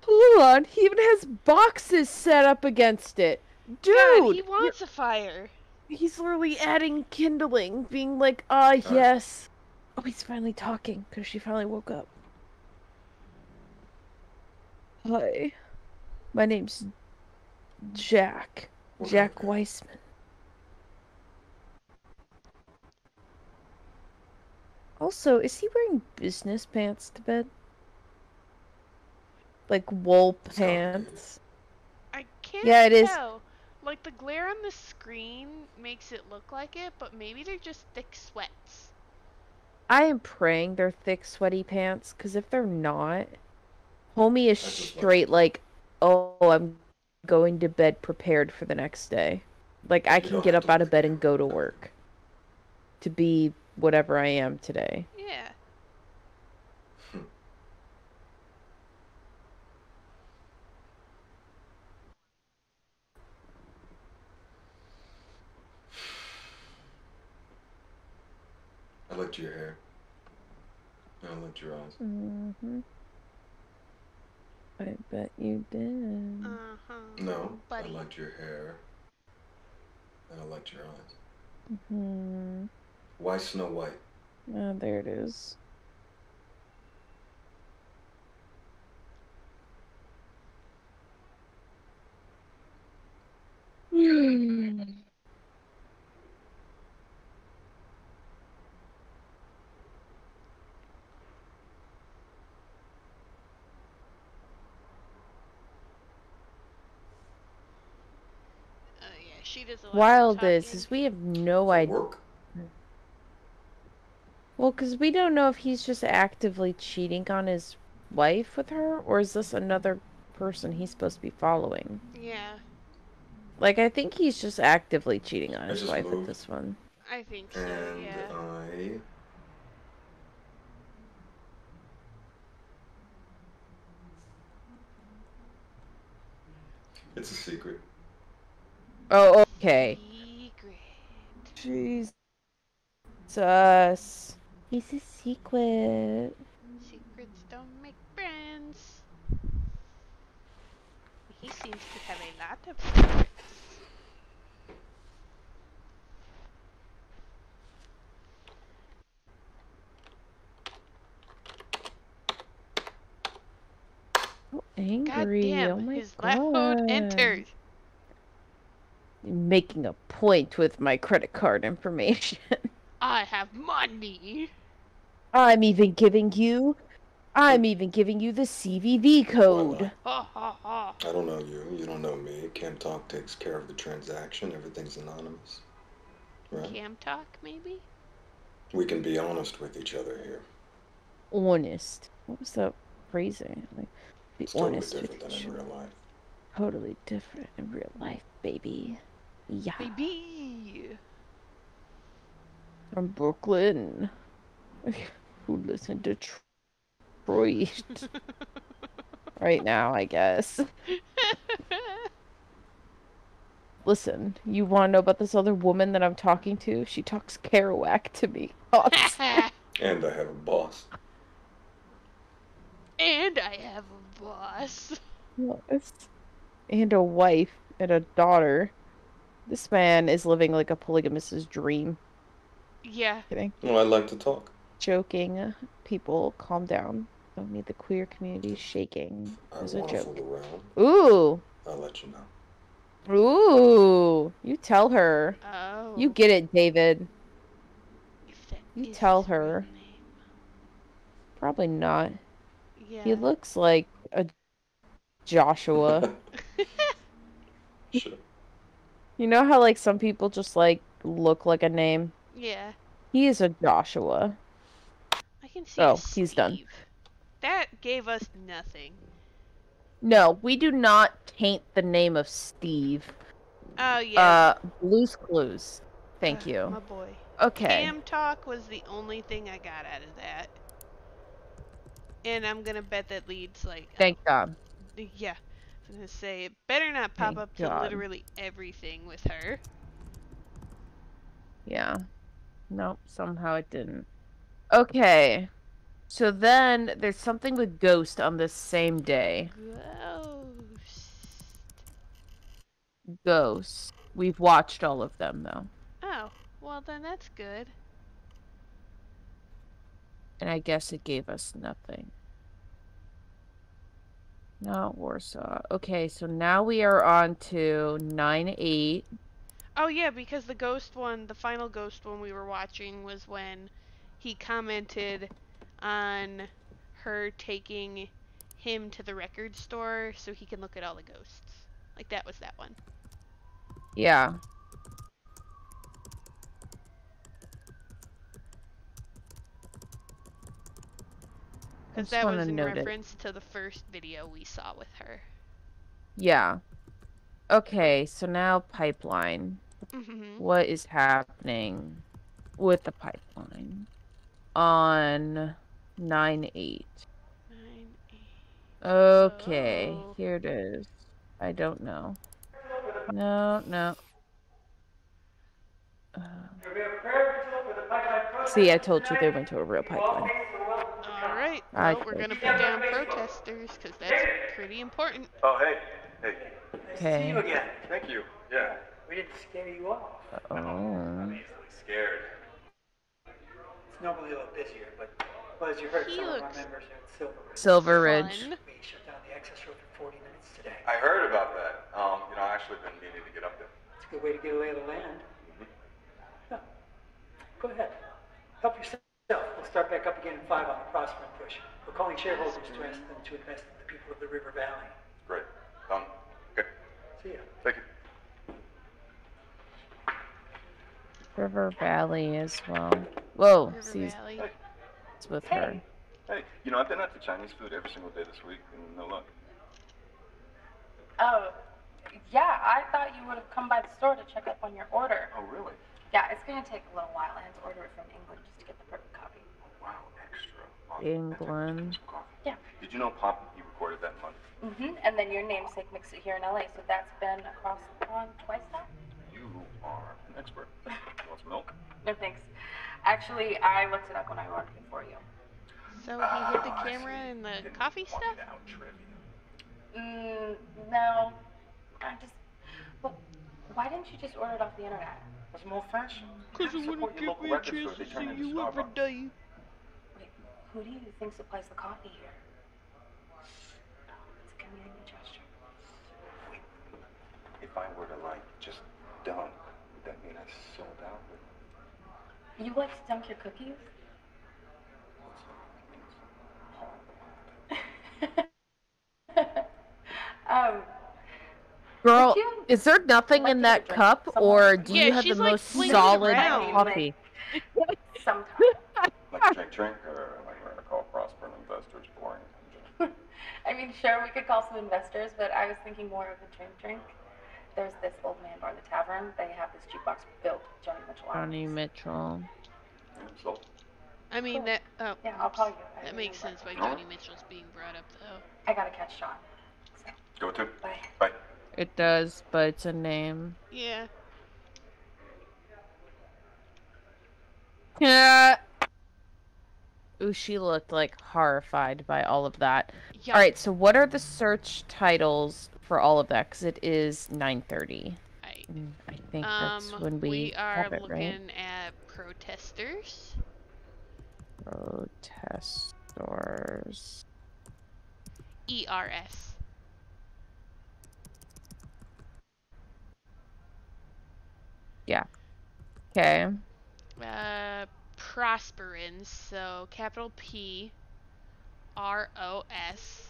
Ugh. Hold on, he even has boxes set up against it. Dude, God, he wants a fire. he's literally adding kindling, being like, ah, yes. Oh, he's finally talking because she finally woke up. Hi, my name's Jack. Jack Weissman. Also, is he wearing business pants to bed? Like wool pants? I can't Yeah, it is. tell. Like the glare on the screen makes it look like it, but maybe they're just thick sweats. I am praying they're thick, sweaty pants, because if they're not, homie is That's straight like, oh, I'm going to bed prepared for the next day. Like, I can get up out of bed and go to work to be whatever I am today. Yeah. I liked your hair. I liked your eyes. Mm-hmm. I bet you did. Uh huh. No, buddy. I liked your hair. And I liked your eyes. hmm Why Snow White? Oh, there it is. Oh yeah, she does a lot Wild of is, is we have no idea. Well, because we don't know if he's just actively cheating on his wife with her, or is this another person he's supposed to be following. Yeah, Like, I think he's just actively cheating on I his just wife with this one. I think so. And yeah. I. It's a secret. Oh, oh okay. Secret. Jesus. He's a secret. Secrets don't make friends. He seems to have a lot of secrets. So God angry. damn, oh my his god. loud enters. Making a point with my credit card information. (laughs) I have money. I'm even giving you. I'm oh. even giving you the CVV code. (laughs) Ha ha ha. I don't know you. You don't know me. Cam Talk takes care of the transaction. Everything's anonymous. Right? Cam talk, maybe? We can be honest with each other here. Honest. What was that phrasing? Like, be It's totally honest with different than each in real life. Totally different in real life, baby. Yeah. Baby. From Brooklyn. (laughs) Who listen to Detroit (laughs) right now, I guess. (laughs) Listen, you want to know about this other woman that I'm talking to? She talks Kerouac to me. And I have a boss. and I have a boss. Yes. and a wife and a daughter. This man is living like a polygamist's dream. Yeah. Kidding. Oh, well, I like to talk. Joking. People, calm down. Don't need the queer community shaking. It was a joke. around. Ooh. I'll let you know. Ooh. You tell her. Oh. You get it, David. you tell her. name. Probably not. Yeah. He looks like a Joshua. (laughs) Sure. You know how like some people just like look like a name? yeah. He is a Joshua. I can see. Oh, a he's done. That gave us nothing. No, we do not taint the name of Steve. Oh yeah. Uh, Blue's Clues. Thank Uh, you. My boy. Okay. Cam talk was the only thing I got out of that. And I'm gonna bet that leads like Thank God. uh, yeah. I was gonna say it better not pop Thank up to God. literally everything with her. Yeah. Nope, somehow it didn't. Okay. So then there's something with Ghost on this same day. Ghost. Ghost. We've watched all of them though. Oh, well then that's good. And I guess it gave us nothing. Not Warsaw. Okay, so now we are on to 9 8. Oh yeah, because the ghost one, the final ghost one we were watching was when he commented on her taking him to the record store so he can look at all the ghosts. Like that was that one. Yeah. Because that was in note it. reference to the first video we saw with her. Yeah. Okay, so now pipeline. hmm What is happening with the pipeline on 9 8? Nine, eight. Okay, Oh. here it is. I don't know. No, no. Uh, see, I told you they went to a real pipeline. Alright, I well, we're gonna put down protesters because that's pretty important. Oh, hey. Hey. Okay. See you again. Thank you. Yeah. We didn't scare you off. Oh. I'm easily scared. It's normally a little busier, but, but as you heard, He some of our members are at Silver Ridge. Silver Ridge. We shut down the access road for 40 minutes today. I heard about that. Um, you know, I actually been meaning to get up there. It's a good way to get away lay of the land. Yeah. Go ahead. Help yourself. So we'll start back up again in 5 on the Prosper and Push. We're calling shareholders to ask them to invest in the people of the River Valley. Great. Um, okay. See ya. Thank you. River Valley as well. Whoa, River see, Valley. it's with her. Hey, you know, I've been out to Chinese food every single day this week and no luck. Oh, yeah, I thought you would have come by the store to check up on your order. Oh, really? Yeah, it's gonna take a little while. I had to order it from England just to get the perfect copy. Wow, extra. Oh, England. Yeah. Did you know Pop, he recorded that in London? Mm-hmm. And then your namesake mixed it here in LA, so that's been across the pond twice now. You are an expert. (laughs) You want some milk? No thanks. Actually, I looked it up when I ordered it for you. So he hid the camera and the coffee stuff? Mm, no. I just. Well, why didn't you just order it off the internet? That's more fashion. Cause I wouldn't give me a chance to see you every day. Wait, who do you think supplies the coffee here? It's a community gesture. Wait, If I were to, like, just dunk, would that mean I sold out? You like to dunk your cookies? (laughs) um, Girl, is there nothing in that cup, or do you Yeah, have the like, most solid around. coffee? sometimes. Like a drink drink, like we're gonna call Prosper investors boring. (laughs) I mean, sure, we could call some investors, but I was thinking more of a drink drink. There's this old man bar, in the tavern. They have this jukebox built with Joni Mitchell on. Joni Mitchell. So, I mean Cool. that. Oh, Yeah, I'll call you. I that makes sense why Joni Mitchell's being brought up though. I gotta catch Sean. go to. Bye. Bye. It does, but it's a name. Yeah. Yeah. (laughs) Ooh, she looked like horrified by all of that. Yeah. All right, so what are the search titles for all of that? Because it is 9:30. I, Mm, I think um, that's when we, we are it, looking right? at protesters. Protestors. ERS. Yeah. Okay. Uh, Prosperins. So capital P, R O S,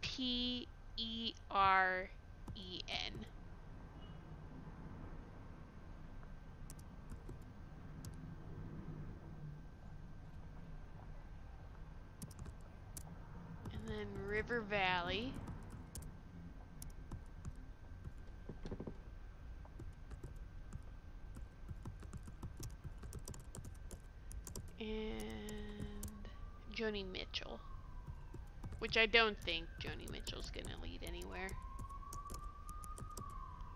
P E R E N. And then River Valley. And Joni Mitchell. Which I don't think Joni Mitchell's gonna lead anywhere.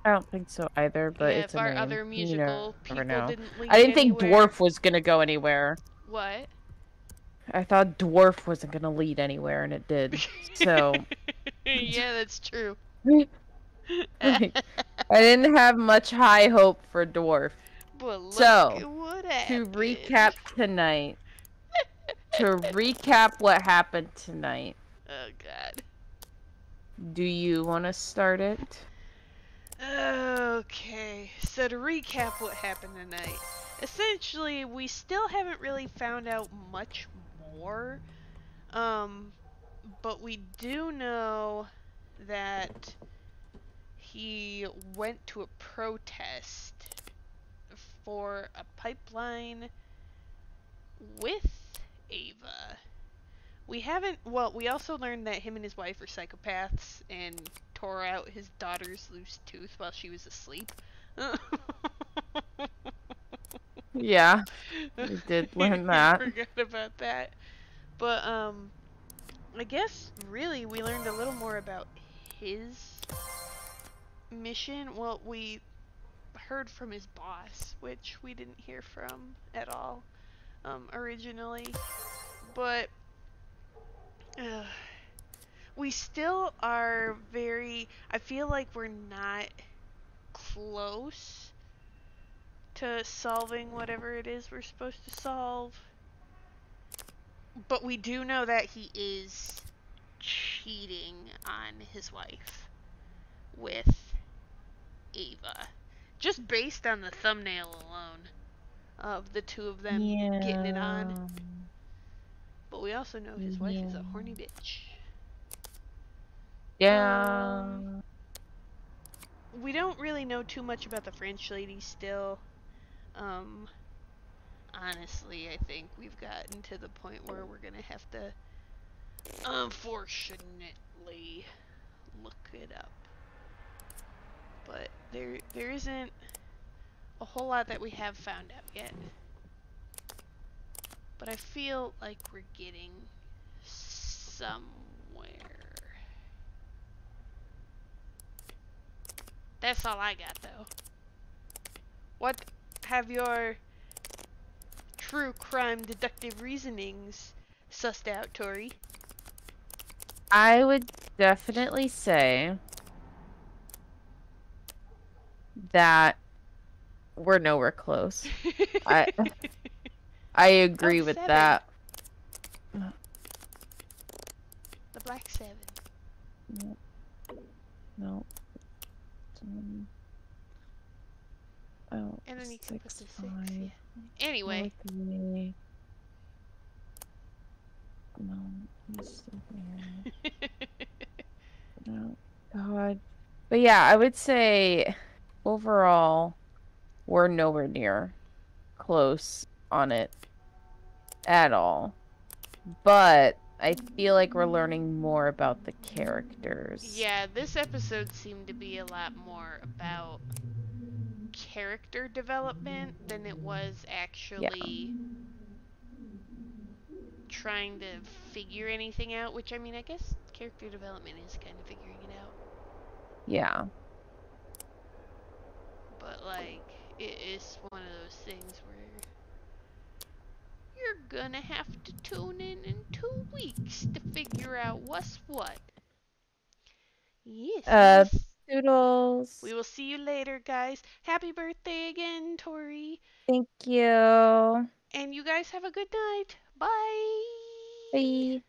I don't think so either, but Yeah, it's if a our name. other You musical people didn't lead I didn't think anywhere- Dwarf was gonna go anywhere. What? I thought Dwarf wasn't gonna lead anywhere, and it did. So (laughs) yeah, that's true. like, (laughs) I didn't have much high hope for Dwarf. So, To recap tonight. to (laughs) recap what happened tonight. Oh god. Do you want to start it? Okay, so to recap what happened tonight, essentially we still haven't really found out much more, um, but we do know that he went to a protest for a pipeline with Ava. We haven't. Well, we also learned that him and his wife are psychopaths and tore out his daughter's loose tooth while she was asleep. (laughs) Yeah, we did (laughs) learn that. (laughs) Forgot about that. But um, I guess really we learned a little more about his mission. Well, we heard from his boss, which we didn't hear from at all um, originally. But uh, we still are very. I feel like we're not close to solving whatever it is we're supposed to solve. But we do know that he is cheating on his wife with Ava. Just based on the thumbnail alone of the two of them getting it on. But we also know his wife is a horny bitch. Yeah. we don't really know too much about the French lady still. Um, honestly, I think we've gotten to the point where we're gonna have to, unfortunately, look it up. But there there isn't a whole lot that we have found out yet. But I feel like we're getting somewhere. That's all I got though. What have your true crime deductive reasonings sussed out, Tori? I would definitely say that we're nowhere close. I (laughs) I agree Oh, with seven. that. The Black Seven. No. No. Um, oh, And then you can put six, the six, five, yeah. Anyway, three. No, he's still there. No, God. But yeah, I would say overall, we're nowhere near close on it at all. But I feel like we're learning more about the characters. yeah, this episode seemed to be a lot more about character development than it was actually trying to figure anything out, which I mean, I guess character development is kind of figuring it out. Yeah. But like, it is one of those things where you're gonna have to tune in in two weeks to figure out what's what. Yes. Uh. We will see you later, guys. Happy birthday again, Tori. Thank you. And you guys have a good night. Bye. Bye.